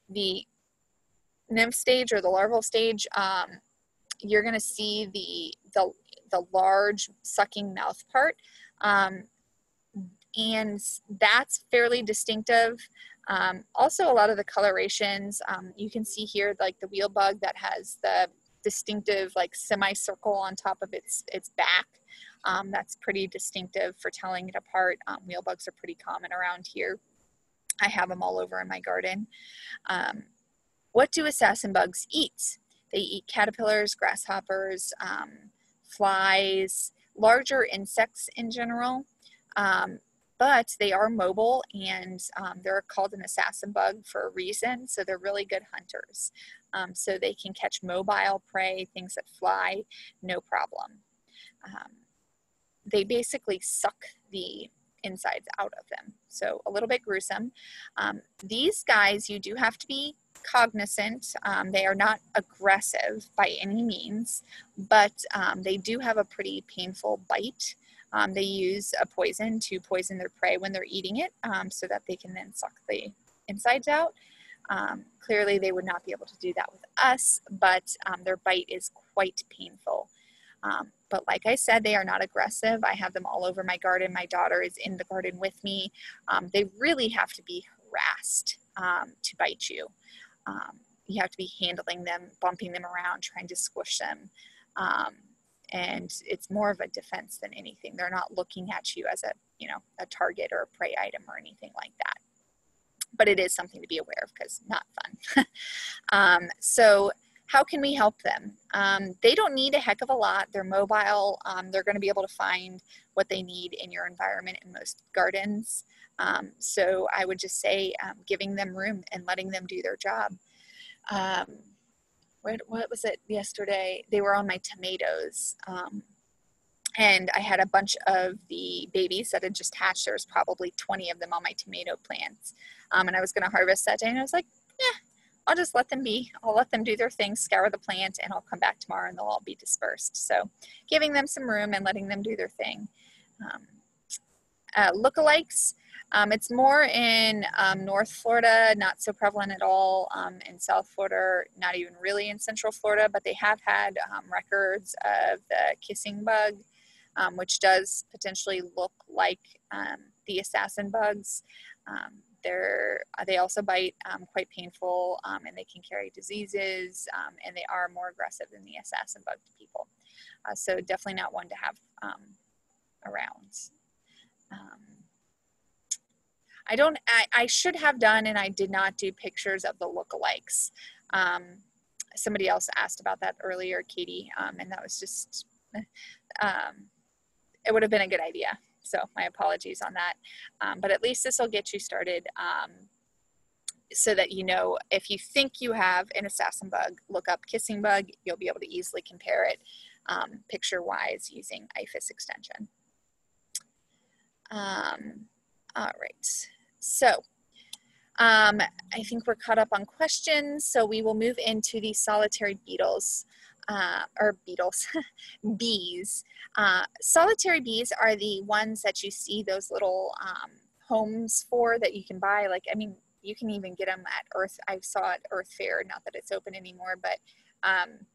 Speaker 1: the nymph stage or the larval stage, you're going to see the, the, the large sucking mouth part. Um, and that's fairly distinctive. Um, also, a lot of the colorations, um, you can see here like the wheel bug that has the distinctive like semicircle on top of its, its back. Um, that's pretty distinctive for telling it apart. Um, wheel bugs are pretty common around here. I have them all over in my garden. Um, what do assassin bugs eat? They eat caterpillars, grasshoppers, um, flies, larger insects in general. Um, but they are mobile and um, they're called an assassin bug for a reason. So they're really good hunters. Um, so they can catch mobile prey, things that fly, no problem. Um, they basically suck the insides out of them. So a little bit gruesome. Um, these guys, you do have to be cognizant. Um, they are not aggressive by any means, but um, they do have a pretty painful bite. Um, they use a poison to poison their prey when they're eating it um, so that they can then suck the insides out. Um, clearly, they would not be able to do that with us, but um, their bite is quite painful. But like I said, they are not aggressive. I have them all over my garden. My daughter is in the garden with me. they really have to be harassed to bite you. Um, you have to be handling them, bumping them around, trying to squish them. Um, and it's more of a defense than anything. They're not looking at you as a, you know, a target or a prey item or anything like that. But it is something to be aware of because not fun. um, so how can we help them? Um, they don't need a heck of a lot. They're mobile. Um, they're going to be able to find what they need in your environment in most gardens. Um, so I would just say um, giving them room and letting them do their job. Um, what, what was it yesterday? They were on my tomatoes. Um, and I had a bunch of the babies that had just hatched. There was probably 20 of them on my tomato plants. And I was going to harvest that day. And I was like, yeah, I'll just let them be. I'll let them do their thing, scour the plant, and I'll come back tomorrow and they'll all be dispersed. So giving them some room and letting them do their thing. Um, uh, lookalikes, um, it's more in um, North Florida, not so prevalent at all. Um, in South Florida, not even really in Central Florida, but they have had um, records of the kissing bug, um, which does potentially look like um, the assassin bugs. They're, they also bite quite painful and they can carry diseases and they are more aggressive than the assassin bug to people. Uh, so definitely not one to have around. Um, I don't, I, I should have done, and I did not do pictures of the lookalikes. Um, somebody else asked about that earlier, Katie, um, and that was just, um, it would have been a good idea. So my apologies on that. Um, but at least this will get you started um, so that you know if you think you have an assassin bug, look up kissing bug. You'll be able to easily compare it um, picture wise using IFAS extension. Um, all right, so um, I think we're caught up on questions, so we will move into the solitary beetles. Uh, or beetles, bees. Uh, solitary bees are the ones that you see those little um, homes for that you can buy. Like, I mean, you can even get them at Earth. I saw at Earth Fare, not that it's open anymore, but um,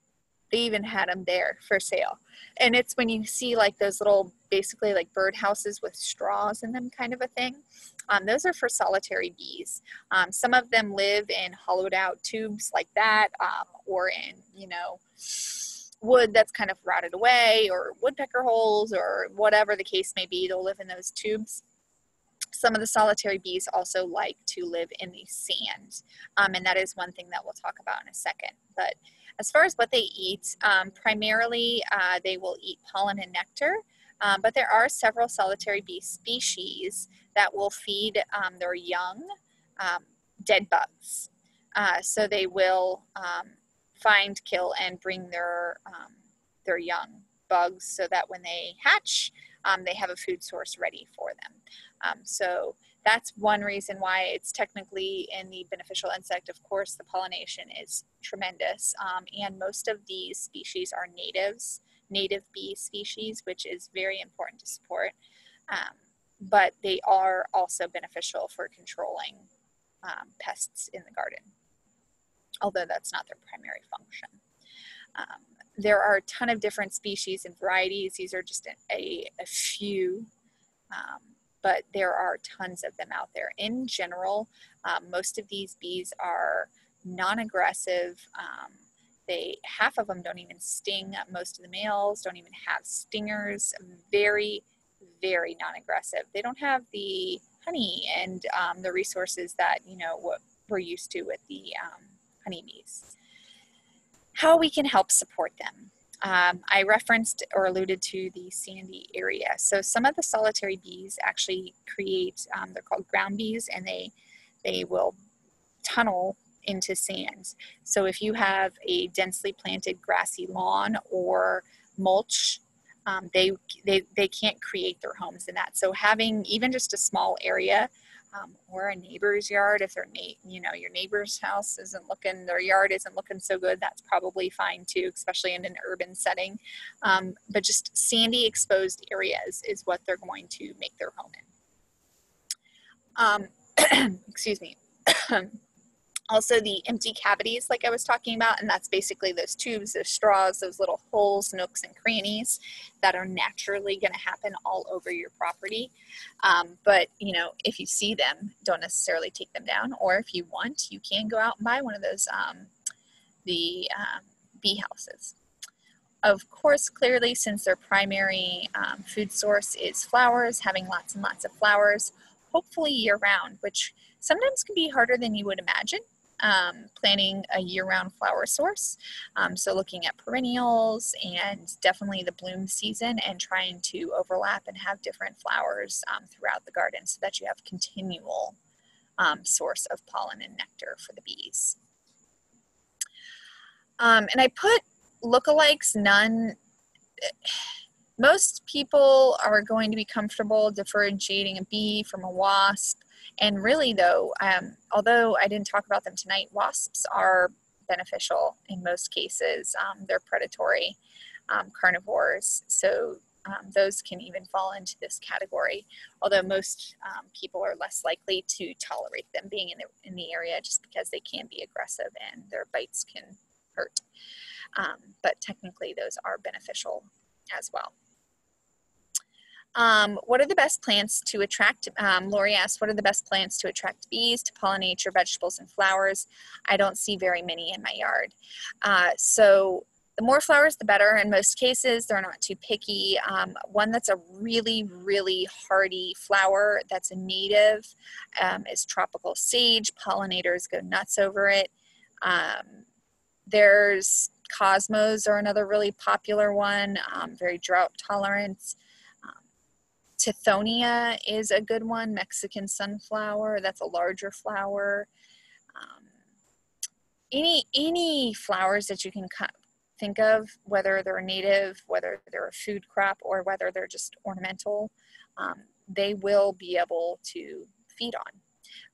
Speaker 1: they even had them there for sale. And it's when you see like those little, basically like bird houses with straws in them kind of a thing. Um, those are for solitary bees. Um, some of them live in hollowed out tubes like that, um, or in, you know, wood that's kind of rotted away, or woodpecker holes, or whatever the case may be. They'll live in those tubes some of the solitary bees also like to live in the sand, um, and that is one thing that we'll talk about in a second. But as far as what they eat, um, primarily uh, they will eat pollen and nectar, um, but there are several solitary bee species that will feed um, their young um, dead bugs. Uh, so they will um, find, kill, and bring their their young bugs so that when they hatch, they have a food source ready for them. Um, so that's one reason why it's technically in the beneficial insect. Of course, the pollination is tremendous, um, and most of these species are natives, native bee species, which is very important to support. Um, but they are also beneficial for controlling um, pests in the garden, although that's not their primary function. Um, there are a ton of different species and varieties. These are just a, a, a few. But there are tons of them out there. In general, um, most of these bees are non-aggressive. Um, they half of them don't even sting. Most of the males don't even have stingers. Very, very non-aggressive. They don't have the honey and um, the resources that you know what we're used to with the um, honeybees. How we can help support them. Um, I referenced or alluded to the sandy area. So some of the solitary bees actually create, um, they're called ground bees, and they, they will tunnel into sands. So if you have a densely planted grassy lawn or mulch, um, they, they, they can't create their homes in that. So having even just a small area um, or a neighbor's yard. If their na- you know your neighbor's house isn't looking, their yard isn't looking so good, that's probably fine too, especially in an urban setting. Um, but just sandy exposed areas is what they're going to make their home in. Um, excuse me. also the empty cavities like I was talking about, and that's basically those tubes, those straws, those little holes, nooks, and crannies that are naturally going to happen all over your property. Um, but you know, if you see them, don't necessarily take them down, or if you want, you can go out and buy one of those um, the um, bee houses. Of course, clearly, since their primary um, food source is flowers, having lots and lots of flowers, hopefully year round, which sometimes can be harder than you would imagine um, planting a year-round flower source. Um, so looking at perennials and definitely the bloom season and trying to overlap and have different flowers um, throughout the garden so that you have continual um, source of pollen and nectar for the bees. Um, and I put lookalikes, none, most people are going to be comfortable differentiating a bee from a wasp. And really, though, um, although I didn't talk about them tonight, wasps are beneficial in most cases. Um, they're predatory um, carnivores, so um, those can even fall into this category. Although most um, people are less likely to tolerate them being in the, in the area just because they can be aggressive and their bites can hurt. Um, but technically, those are beneficial as well. Um, what are the best plants to attract? Um, Lori asked, what are the best plants to attract bees to pollinate your vegetables and flowers? I don't see very many in my yard. Uh, so the more flowers, the better. In most cases, they're not too picky. Um, one that's a really, really hardy flower that's a native um, is tropical sage. Pollinators go nuts over it. Um, there's cosmos are another really popular one, um, very drought tolerant Tithonia is a good one. Mexican sunflower, that's a larger flower. Um, any any flowers that you can think of, whether they're native, whether they're a food crop, or whether they're just ornamental, um, they will be able to feed on.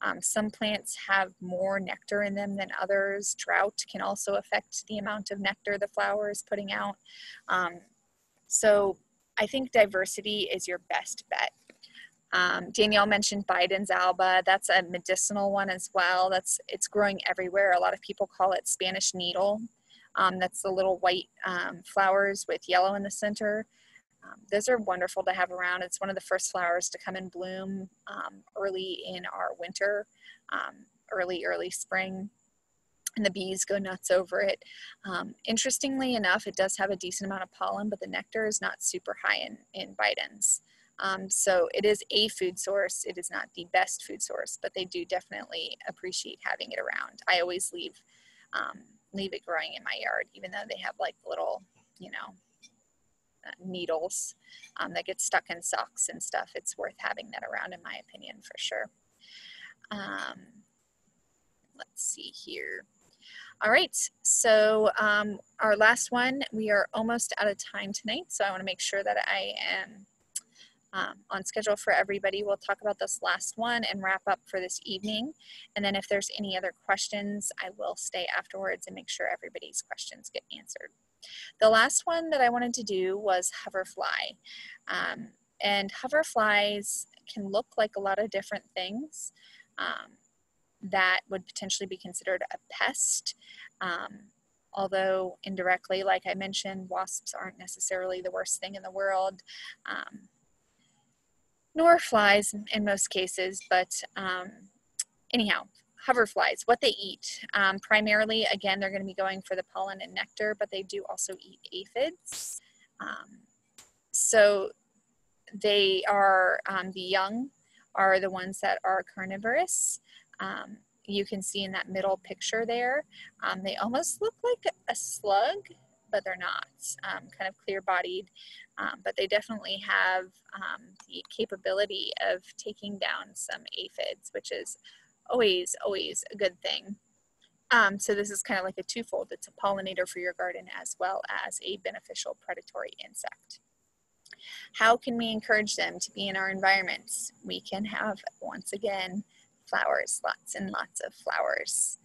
Speaker 1: Um, some plants have more nectar in them than others. Drought can also affect the amount of nectar the flower is putting out. Um, so I think diversity is your best bet. Um, Danielle mentioned Bidens alba. That's a medicinal one as well. That's it's growing everywhere. A lot of people call it Spanish needle. Um, that's the little white um, flowers with yellow in the center. Um, those are wonderful to have around. It's one of the first flowers to come in bloom um, early in our winter, um, early, early spring. And the bees go nuts over it. Um, interestingly enough, it does have a decent amount of pollen, but the nectar is not super high in, in Bidens. Um, so it is a food source. It is not the best food source, but they do definitely appreciate having it around. I always leave um, leave it growing in my yard, even though they have like little, you know, uh, needles um, that get stuck in socks and stuff. It's worth having that around, in my opinion, for sure. Um, let's see here. All right, so um, our last one, we are almost out of time tonight, so I want to make sure that I am um, on schedule for everybody. We'll talk about this last one and wrap up for this evening. And then if there's any other questions, I will stay afterwards and make sure everybody's questions get answered. The last one that I wanted to do was hoverfly. Um, and hoverflies can look like a lot of different things um, that would potentially be considered a pest. Um, although indirectly, like I mentioned, wasps aren't necessarily the worst thing in the world. Um, nor flies in most cases, but um, anyhow, hoverflies, what they eat. Um, primarily, again, they're going to be going for the pollen and nectar, but they do also eat aphids. Um, so they are, um, the young are the ones that are carnivorous. Um, you can see in that middle picture there, um, they almost look like a slug, but they're not, um, kind of clear bodied. Um, but they definitely have um, the capability of taking down some aphids, which is always, always a good thing. Um, so this is kind of like a twofold. It's a pollinator for your garden as well as a beneficial predatory insect. How can we encourage them to be in our environments? We can have, once again, flowers, lots and lots of flowers.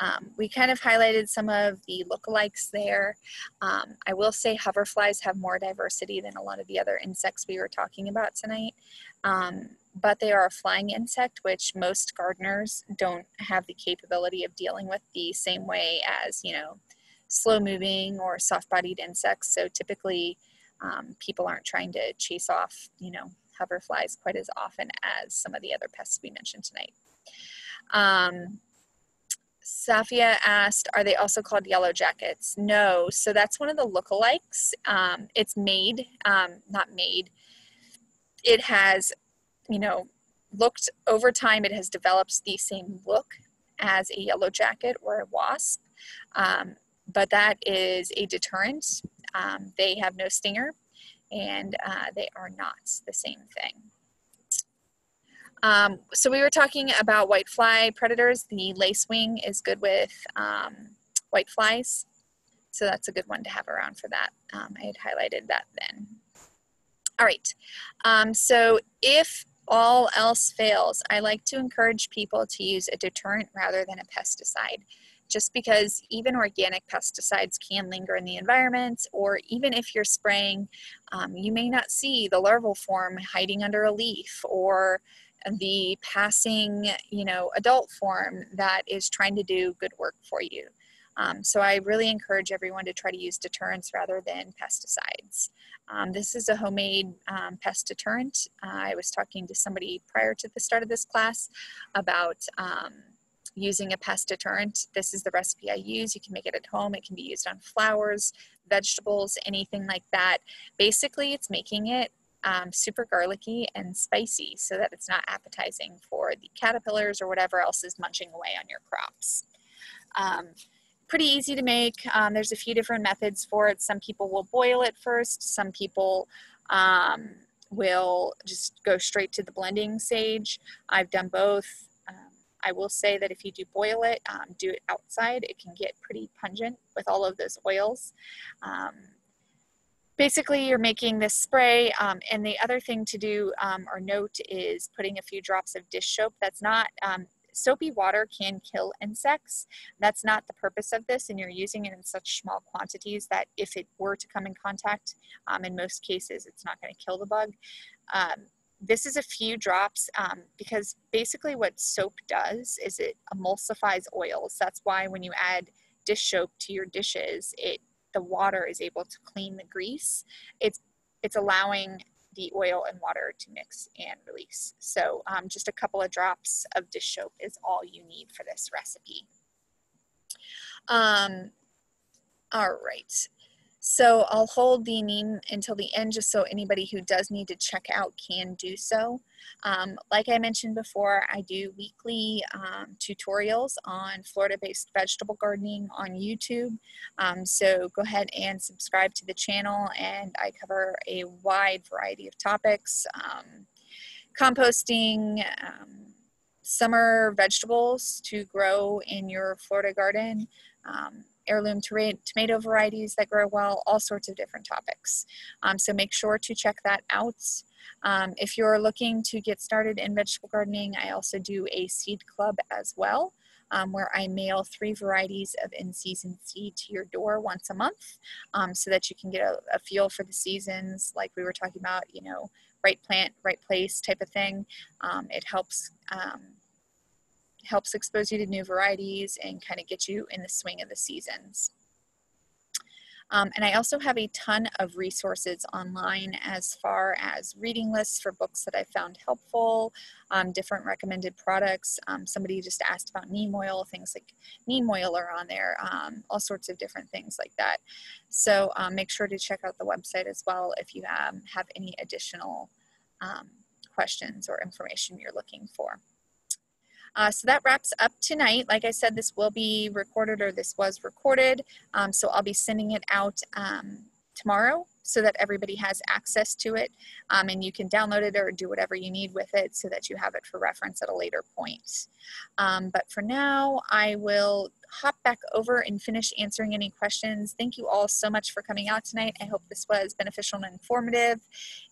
Speaker 1: Um, we kind of highlighted some of the lookalikes there. Um, I will say hoverflies have more diversity than a lot of the other insects we were talking about tonight. Um, but they are a flying insect, which most gardeners don't have the capability of dealing with the same way as, you know, slow moving or soft bodied insects. So typically, um, people aren't trying to chase off, you know, hoverflies quite as often as some of the other pests we mentioned tonight. Um, Safia asked, are they also called yellow jackets? No. So that's one of the lookalikes. Um, it's made, um, not made. It has, you know, looked over time, it has developed the same look as a yellow jacket or a wasp. Um, but that is a deterrent. Um, they have no stinger and uh, they are not the same thing. Um, so we were talking about whitefly predators. The lacewing is good with um, whiteflies. So that's a good one to have around for that. Um, I had highlighted that then. All right, um, so if all else fails, I like to encourage people to use a deterrent rather than a pesticide just because even organic pesticides can linger in the environment, or even if you're spraying, um, you may not see the larval form hiding under a leaf or the passing, you know, adult form that is trying to do good work for you. Um, so I really encourage everyone to try to use deterrents rather than pesticides. Um, this is a homemade um, pest deterrent. Uh, I was talking to somebody prior to the start of this class about um, using a pest deterrent. This is the recipe I use. You can make it at home. It can be used on flowers, vegetables, anything like that. Basically, it's making it um, super garlicky and spicy so that it's not appetizing for the caterpillars or whatever else is munching away on your crops. Um, pretty easy to make. Um, there's a few different methods for it. Some people will boil it first. Some people um, will just go straight to the blending stage. I've done both. I will say that if you do boil it, um, do it outside, it can get pretty pungent with all of those oils. Um, basically, you're making this spray, um, and the other thing to do um, or note is putting a few drops of dish soap. That's not um, soapy water can kill insects. That's not the purpose of this, and you're using it in such small quantities that if it were to come in contact, um, in most cases, it's not going to kill the bug. Um, this is a few drops um, because basically what soap does is it emulsifies oils. That's why when you add dish soap to your dishes, it the water is able to clean the grease. It's it's allowing the oil and water to mix and release. So um, just a couple of drops of dish soap is all you need for this recipe. Um, all right. So I'll hold the neem until the end just so anybody who does need to check out can do so. Um, like I mentioned before, I do weekly um, tutorials on Florida-based vegetable gardening on YouTube. Um, so go ahead and subscribe to the channel and I cover a wide variety of topics. Um, composting, um, summer vegetables to grow in your Florida garden, um, heirloom tomato varieties that grow well, all sorts of different topics. Um, so make sure to check that out. Um, if you're looking to get started in vegetable gardening, I also do a seed club as well. Um, where I mail three varieties of in-season seed to your door once a month um, so that you can get a, a, feel for the seasons like we were talking about, you know, right plant, right place type of thing. Um, it helps um, helps expose you to new varieties and kind of get you in the swing of the seasons. Um, and I also have a ton of resources online as far as reading lists for books that I found helpful, um, different recommended products. Um, somebody just asked about neem oil, things like neem oil are on there, um, all sorts of different things like that. So um, make sure to check out the website as well if you um, have any additional questions or information you're looking for. Uh, so that wraps up tonight. Like I said, this will be recorded or this was recorded. Um, so I'll be sending it out um, tomorrow so that everybody has access to it um, and you can download it or do whatever you need with it so that you have it for reference at a later point. Um, but for now, I will hop back over and finish answering any questions. Thank you all so much for coming out tonight. I hope this was beneficial and informative.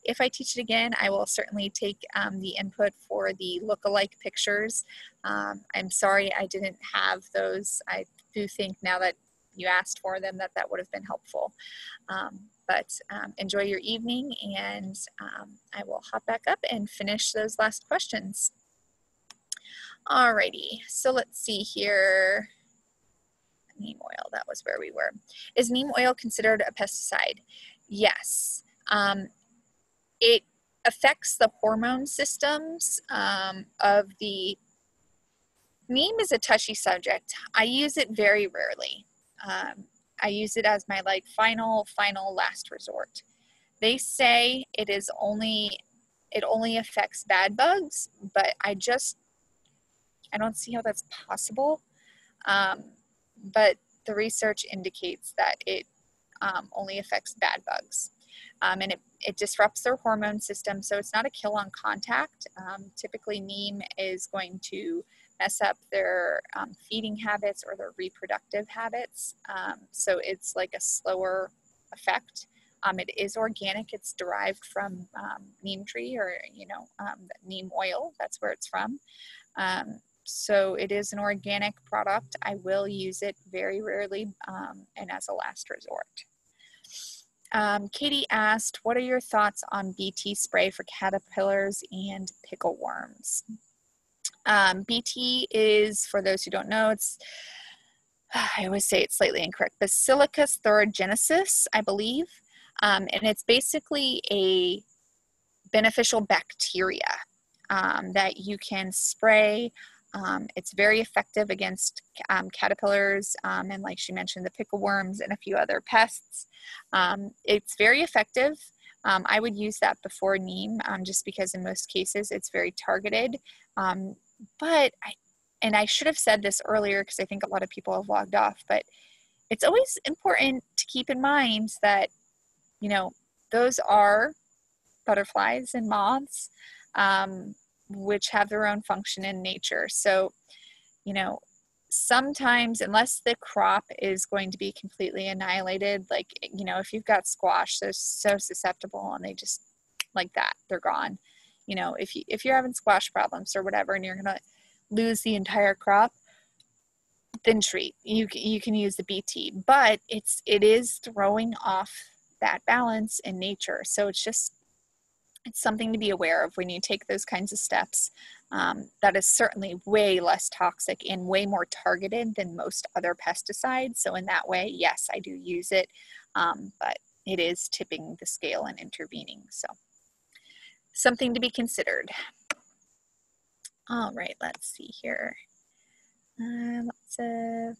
Speaker 1: If I teach it again, I will certainly take um, the input for the look-alike pictures. Um, I'm sorry I didn't have those. I do think now that you asked for them that that would have been helpful. Um, but um, enjoy your evening and um, I will hop back up and finish those last questions. Alrighty, so let's see here. Neem oil, that was where we were. Is neem oil considered a pesticide? Yes. Um, it affects the hormone systems um, of the neem is a touchy subject. I use it very rarely. Um, I use it as my like final, final last resort. They say it is only, it only affects bad bugs, but I just, I don't see how that's possible. Um, but the research indicates that it um, only affects bad bugs. Um, and it, it disrupts their hormone system, so it's not a kill on contact. Um, typically, neem is going to mess up their um, feeding habits or their reproductive habits. Um, so it's like a slower effect. Um, it is organic. It's derived from um, neem tree or, you know, um, neem oil. That's where it's from. Um, so it is an organic product. I will use it very rarely and as a last resort. Um, Katie asked, what are your thoughts on BT spray for caterpillars and pickle worms? Um, BT is, for those who don't know, it's, I always say it's slightly incorrect, Basilicus thuringiensis, I believe. Um, and it's basically a beneficial bacteria um, that you can spray. Um, it's very effective against um, caterpillars um, and, like she mentioned, the pickle worms and a few other pests. Um, it's very effective. I would use that before neem just because in most cases it's very targeted. But I, and I should have said this earlier because I think a lot of people have logged off, but it's always important to keep in mind that, you know, those are butterflies and moths, um, which have their own function in nature. So, you know, sometimes unless the crop is going to be completely annihilated like you know if you've got squash they're so susceptible and they just like that they're gone you know if you if you're having squash problems or whatever and you're going to lose the entire crop then treat you you can use the bt but it's it is throwing off that balance in nature so it's just it's something to be aware of when you take those kinds of steps um, that is certainly way less toxic and way more targeted than most other pesticides. So, in that way, yes, I do use it, um, but it is tipping the scale and intervening. So, something to be considered. All right, let's see here. Uh, lots of.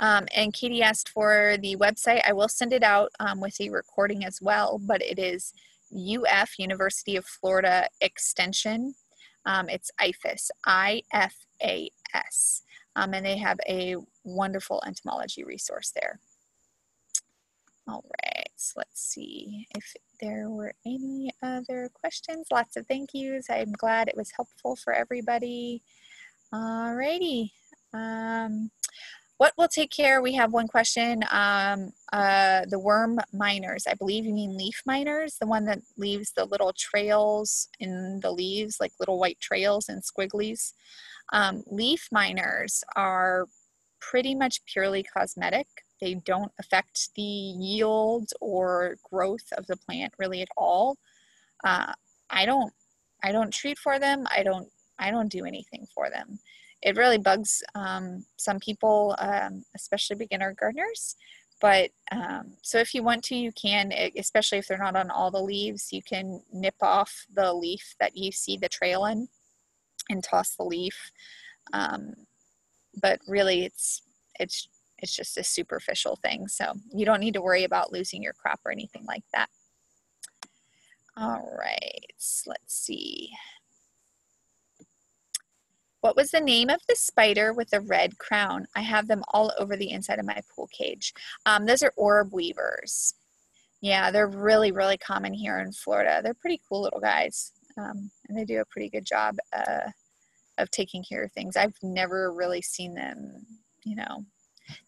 Speaker 1: Um, and Katie asked for the website. I will send it out um, with a recording as well, but it is UF, University of Florida Extension um, it's IFAS, I F A S. Um, and they have a wonderful entomology resource there. All right, so let's see if there were any other questions. Lots of thank yous. I'm glad it was helpful for everybody. All righty. Um, what will take care? We have one question. Um, uh, the worm miners, I believe you mean leaf miners, the one that leaves the little trails in the leaves, like little white trails and squigglies. Um, leaf miners are pretty much purely cosmetic. They don't affect the yield or growth of the plant really at all. Uh, I don't, I don't treat for them. I don't, I don't do anything for them it really bugs um, some people, um, especially beginner gardeners. But um, so if you want to, you can, especially if they're not on all the leaves, you can nip off the leaf that you see the trail in and toss the leaf. Um, but really, it's it's it's just a superficial thing. So you don't need to worry about losing your crop or anything like that. All right, let's see. What was the name of the spider with the red crown? I have them all over the inside of my pool cage. Um, those are orb weavers. Yeah, they're really, really common here in Florida. They're pretty cool little guys, um, and they do a pretty good job uh, of taking care of things. I've never really seen them, you know,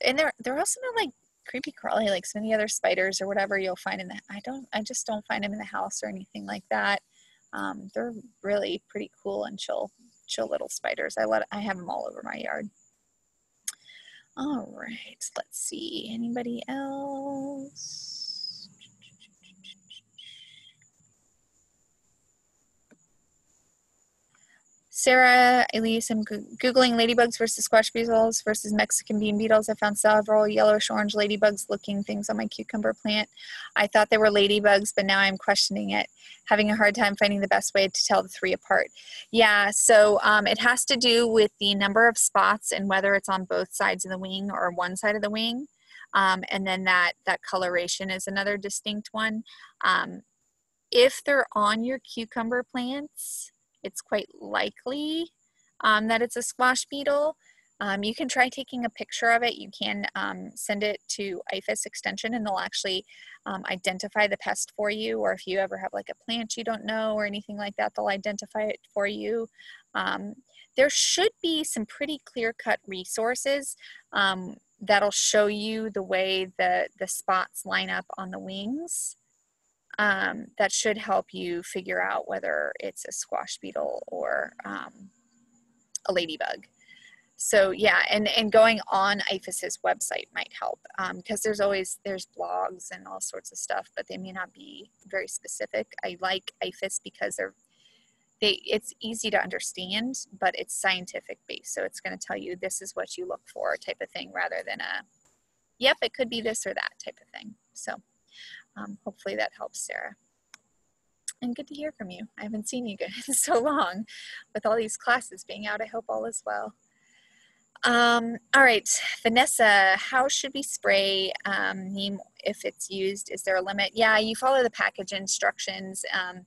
Speaker 1: and they're they're also not like creepy crawly like of the other spiders or whatever you'll find in the. I don't. I just don't find them in the house or anything like that. Um, they're really pretty cool and chill chill little spiders. I let I have them all over my yard. All right, let's see. Anybody else? Sarah Elise, I'm Googling ladybugs versus squash beetles versus Mexican bean beetles. I found several yellowish orange ladybugs looking things on my cucumber plant. I thought they were ladybugs, but now I'm questioning it, having a hard time finding the best way to tell the three apart. Yeah, so um, it has to do with the number of spots and whether it's on both sides of the wing or one side of the wing. Um, and then that, that coloration is another distinct one. Um, if they're on your cucumber plants, it's quite likely um, that it's a squash beetle. Um, you can try taking a picture of it. You can um, send it to IFAS Extension and they'll actually um, identify the pest for you. Or if you ever have like a plant you don't know or anything like that, they'll identify it for you. Um, there should be some pretty clear cut resources um, that'll show you the way the, the spots line up on the wings um, that should help you figure out whether it's a squash beetle or um, a ladybug. So yeah, and, and going on IFAS's website might help because um, there's always there's blogs and all sorts of stuff, but they may not be very specific. I like IFAS because they're they it's easy to understand, but it's scientific based. So it's going to tell you this is what you look for type of thing rather than a yep, it could be this or that type of thing. So um, hopefully that helps Sarah. And good to hear from you. I haven't seen you in so long with all these classes being out. I hope all is well. Um, all right, Vanessa, how should we spray um, neem if it's used? Is there a limit? Yeah, you follow the package instructions. Um,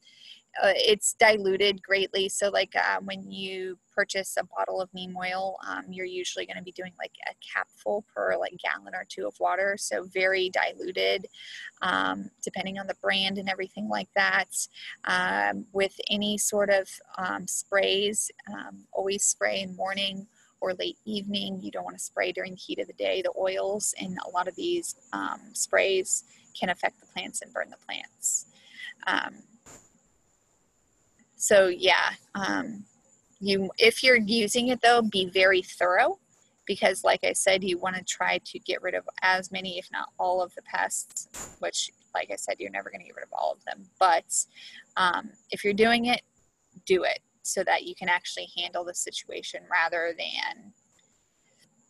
Speaker 1: uh, it's diluted greatly. So, like uh, when you purchase a bottle of neem oil, um, you're usually going to be doing like a capful per like gallon or two of water. So, very diluted, um, depending on the brand and everything like that. Um, with any sort of um, sprays, um, always spray in morning or late evening. You don't want to spray during the heat of the day. The oils in a lot of these um, sprays can affect the plants and burn the plants. Um, so yeah, um, you if you're using it though, be very thorough because like I said, you want to try to get rid of as many, if not all of the pests, which like I said, you're never going to get rid of all of them. But um, if you're doing it, do it so that you can actually handle the situation rather than,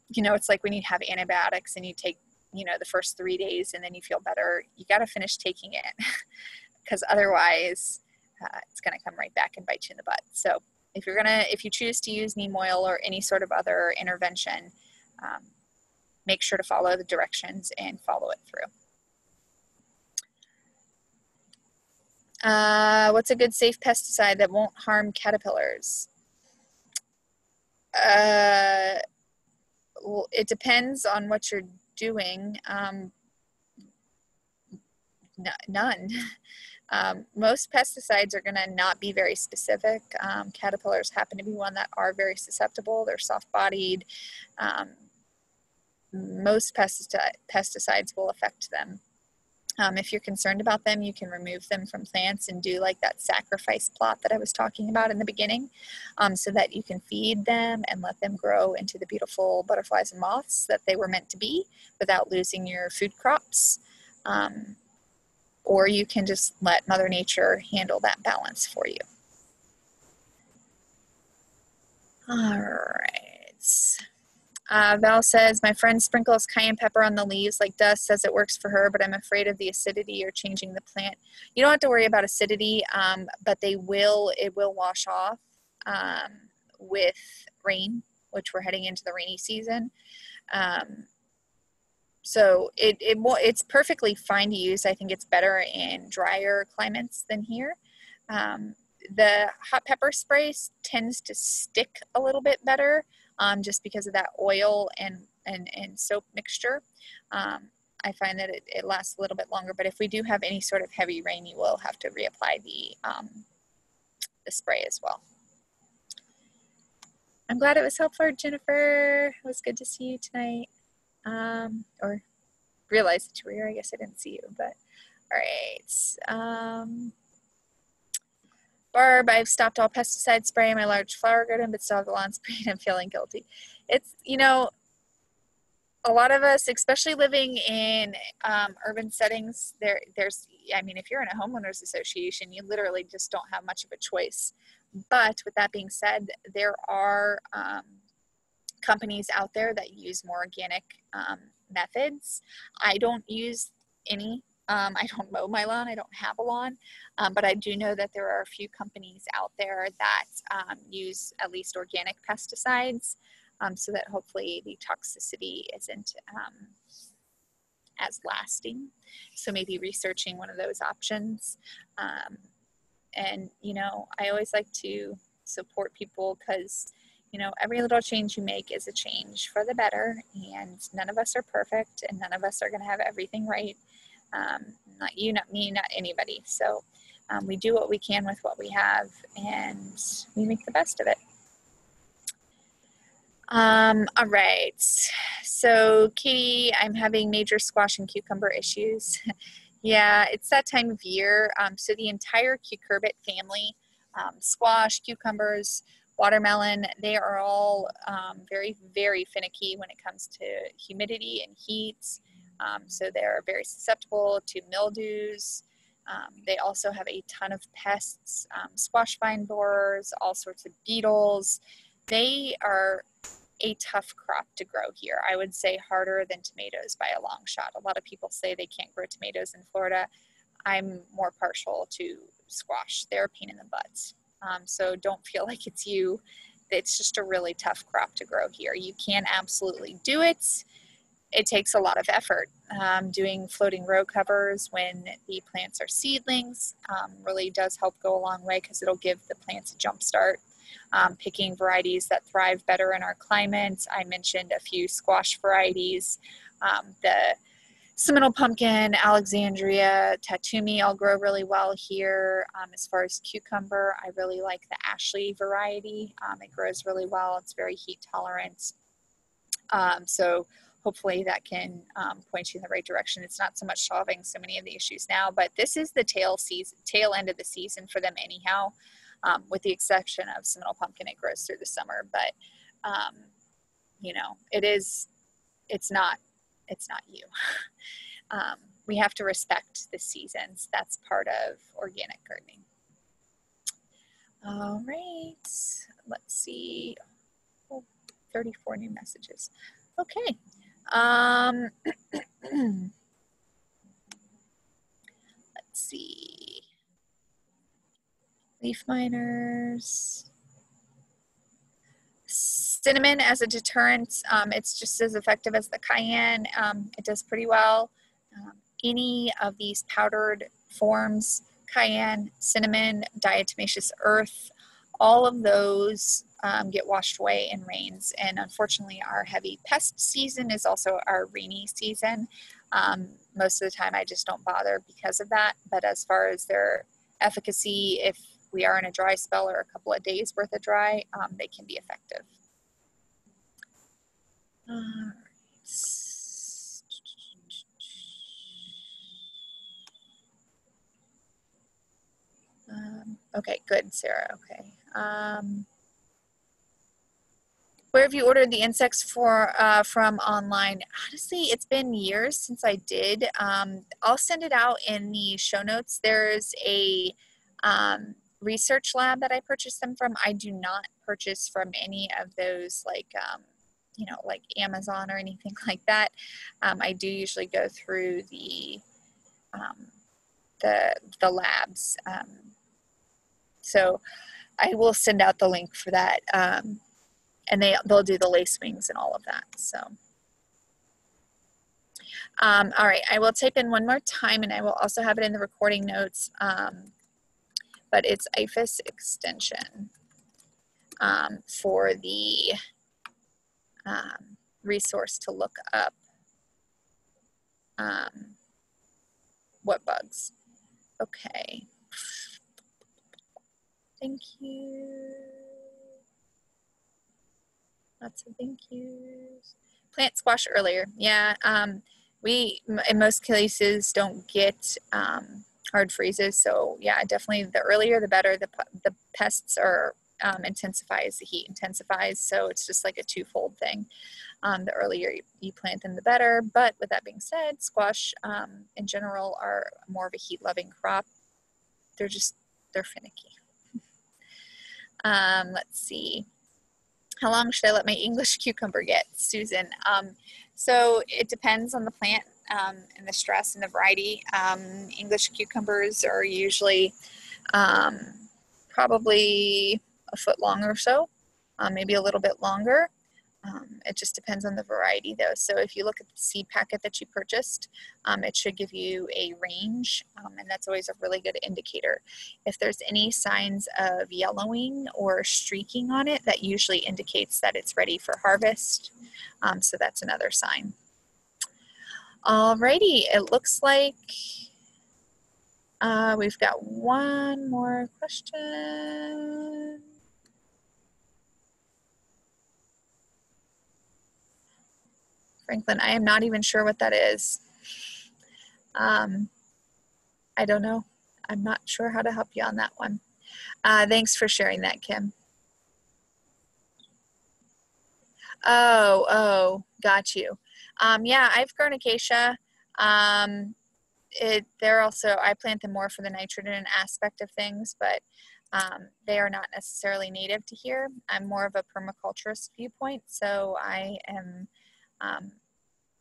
Speaker 1: you know, it's like when you have antibiotics and you take, you know, the first three days and then you feel better, you got to finish taking it because otherwise uh, it's going to come right back and bite you in the butt. So if you're gonna, if you choose to use neem oil or any sort of other intervention, um, make sure to follow the directions and follow it through. Uh, what's a good safe pesticide that won't harm caterpillars? Uh, well, it depends on what you're doing. Um, none. Um, most pesticides are going to not be very specific. Um, caterpillars happen to be one that are very susceptible. They're soft-bodied. Um, most pesticide, pesticides will affect them. Um, if you're concerned about them, you can remove them from plants and do like that sacrifice plot that I was talking about in the beginning um, so that you can feed them and let them grow into the beautiful butterflies and moths that they were meant to be without losing your food crops. Um, or you can just let Mother Nature handle that balance for you. All right. Uh, Val says, My friend sprinkles cayenne pepper on the leaves like dust, says it works for her, but I'm afraid of the acidity or changing the plant. You don't have to worry about acidity, um, but they will, it will wash off um, with rain, which we're heading into the rainy season. Um, so it, it it's perfectly fine to use. I think it's better in drier climates than here. Um, the hot pepper spray tends to stick a little bit better um, just because of that oil and, and, and soap mixture. Um, I find that it, it, lasts a little bit longer, but if we do have any sort of heavy rain, you will have to reapply the, um, the spray as well. I'm glad it was helpful, Jennifer. It was good to see you tonight um, or realize that you were here. I guess I didn't see you, but all right. Um, Barb, I've stopped all pesticide spray in my large flower garden, but still have the lawn spray and I'm feeling guilty. It's, you know, a lot of us, especially living in um, urban settings, there, there's, I mean, if you're in a homeowners association, you literally just don't have much of a choice. But with that being said, there are um, companies out there that use more organic um, methods. I don't use any. Um, I don't mow my lawn. I don't have a lawn, um, but I do know that there are a few companies out there that um, use at least organic pesticides, um, so that hopefully the toxicity isn't um, as lasting. So maybe researching one of those options. and you know, I always like to support people because you know, every little change you make is a change for the better, and none of us are perfect, and none of us are going to have everything right. Um, not you, not me, not anybody. So um, we do what we can with what we have, and we make the best of it. Um, all right. So, Katie, I'm having major squash and cucumber issues. yeah, it's that time of year. Um, so, the entire cucurbit family, um, squash, cucumbers, watermelon, they are all um, very, very finicky when it comes to humidity and heat. Um, so they're very susceptible to mildews. Um, they also have a ton of pests, um, squash vine borers, all sorts of beetles. They are a tough crop to grow here. I would say harder than tomatoes by a long shot. A lot of people say they can't grow tomatoes in Florida. I'm more partial to squash. They're a pain in the butt. Um, so don't feel like it's you. It's just a really tough crop to grow here. You can absolutely do it. it takes a lot of effort. Um, doing floating row covers when the plants are seedlings um, really does help go a long way because it'll give the plants a jump start. Um, picking varieties that thrive better in our climate. I mentioned a few squash varieties. Um, the Seminole pumpkin, Alexandria, Tatume all grow really well here. Um, as far as cucumber, I really like the Ashley variety. Um, it grows really well. It's very heat tolerant. Um, so hopefully that can um, point you in the right direction. It's not so much solving so many of the issues now, but this is the tail season, tail end of the season for them anyhow, um, with the exception of Seminole pumpkin. It grows through the summer, but um, you know, it is, it's not, it's not you. Um, we have to respect the seasons. That's part of organic gardening. All right, let's see. Oh, 34 new messages. Okay, um, let's see. Leaf miners. Cinnamon as a deterrent, um, it's just as effective as the cayenne. Um, it does pretty well. Um, any of these powdered forms, cayenne, cinnamon, diatomaceous earth, all of those um, get washed away in rains. And unfortunately, our heavy pest season is also our rainy season. Um, most of the time, I just don't bother because of that. But as far as their efficacy, if we are in a dry spell or a couple of days worth of dry, um, they can be effective. Um, okay, good, Sarah. Okay. Um, where have you ordered the insects for uh, from online? Honestly, it's been years since I did. Um, I'll send it out in the show notes. There's a um, research lab that I purchased them from. I do not purchase from any of those like um, you know like Amazon or anything like that. Um, I do usually go through the um, the the labs. Um, so I will send out the link for that. Um, and they, they'll do the lace wings and all of that. So, um, all right, I will type in one more time and I will also have it in the recording notes. Um, but it's IFAS extension for the um, resource to look up um, what bugs. Okay. Thank you. Lots of thank yous. Plant squash earlier. Yeah, um, we in most cases don't get um, hard freezes. So yeah, definitely the earlier the better. The the pests are um, intensifies, the heat intensifies. So it's just like a twofold thing. Um, the earlier you, you, plant them, the better. But with that being said, squash um, in general are more of a heat loving crop. They're just, they're finicky. Um, let's see. How long should I let my English cucumber get, Susan? Um, so it depends on the plant um, and the stress and the variety. Um, English cucumbers are usually um, probably a foot long or so, uh, maybe a little bit longer. Um, it just depends on the variety though. So if you look at the seed packet that you purchased, um, it should give you a range um, and that's always a really good indicator. If there's any signs of yellowing or streaking on it, that usually indicates that it's ready for harvest. Um, so that's another sign. Alrighty, it looks like uh, we've got one more question. Franklin. I am not even sure what that is. Um, I don't know. I'm not sure how to help you on that one. Uh, thanks for sharing that, Kim. Oh, oh, got you. Um, yeah, I've grown acacia. Um, it, they're also, I plant them more for the nitrogen aspect of things, but um, they are not necessarily native to here. I'm more of a permaculturist viewpoint, so I am um,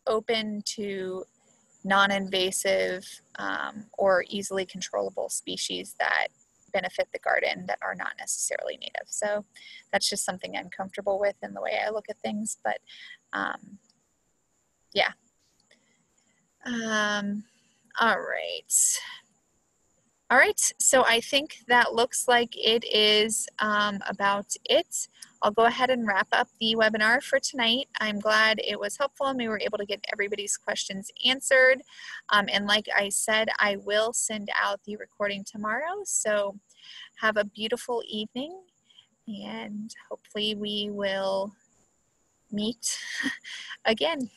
Speaker 1: open to non-invasive um, or easily controllable species that benefit the garden that are not necessarily native. So that's just something I'm comfortable with in the way I look at things. But um, yeah. Um, all right. All right, so I think that looks like it is um, about it. I'll go ahead and wrap up the webinar for tonight. I'm glad it was helpful and we were able to get everybody's questions answered. Um, and like I said, I will send out the recording tomorrow. So have a beautiful evening and hopefully we will meet again.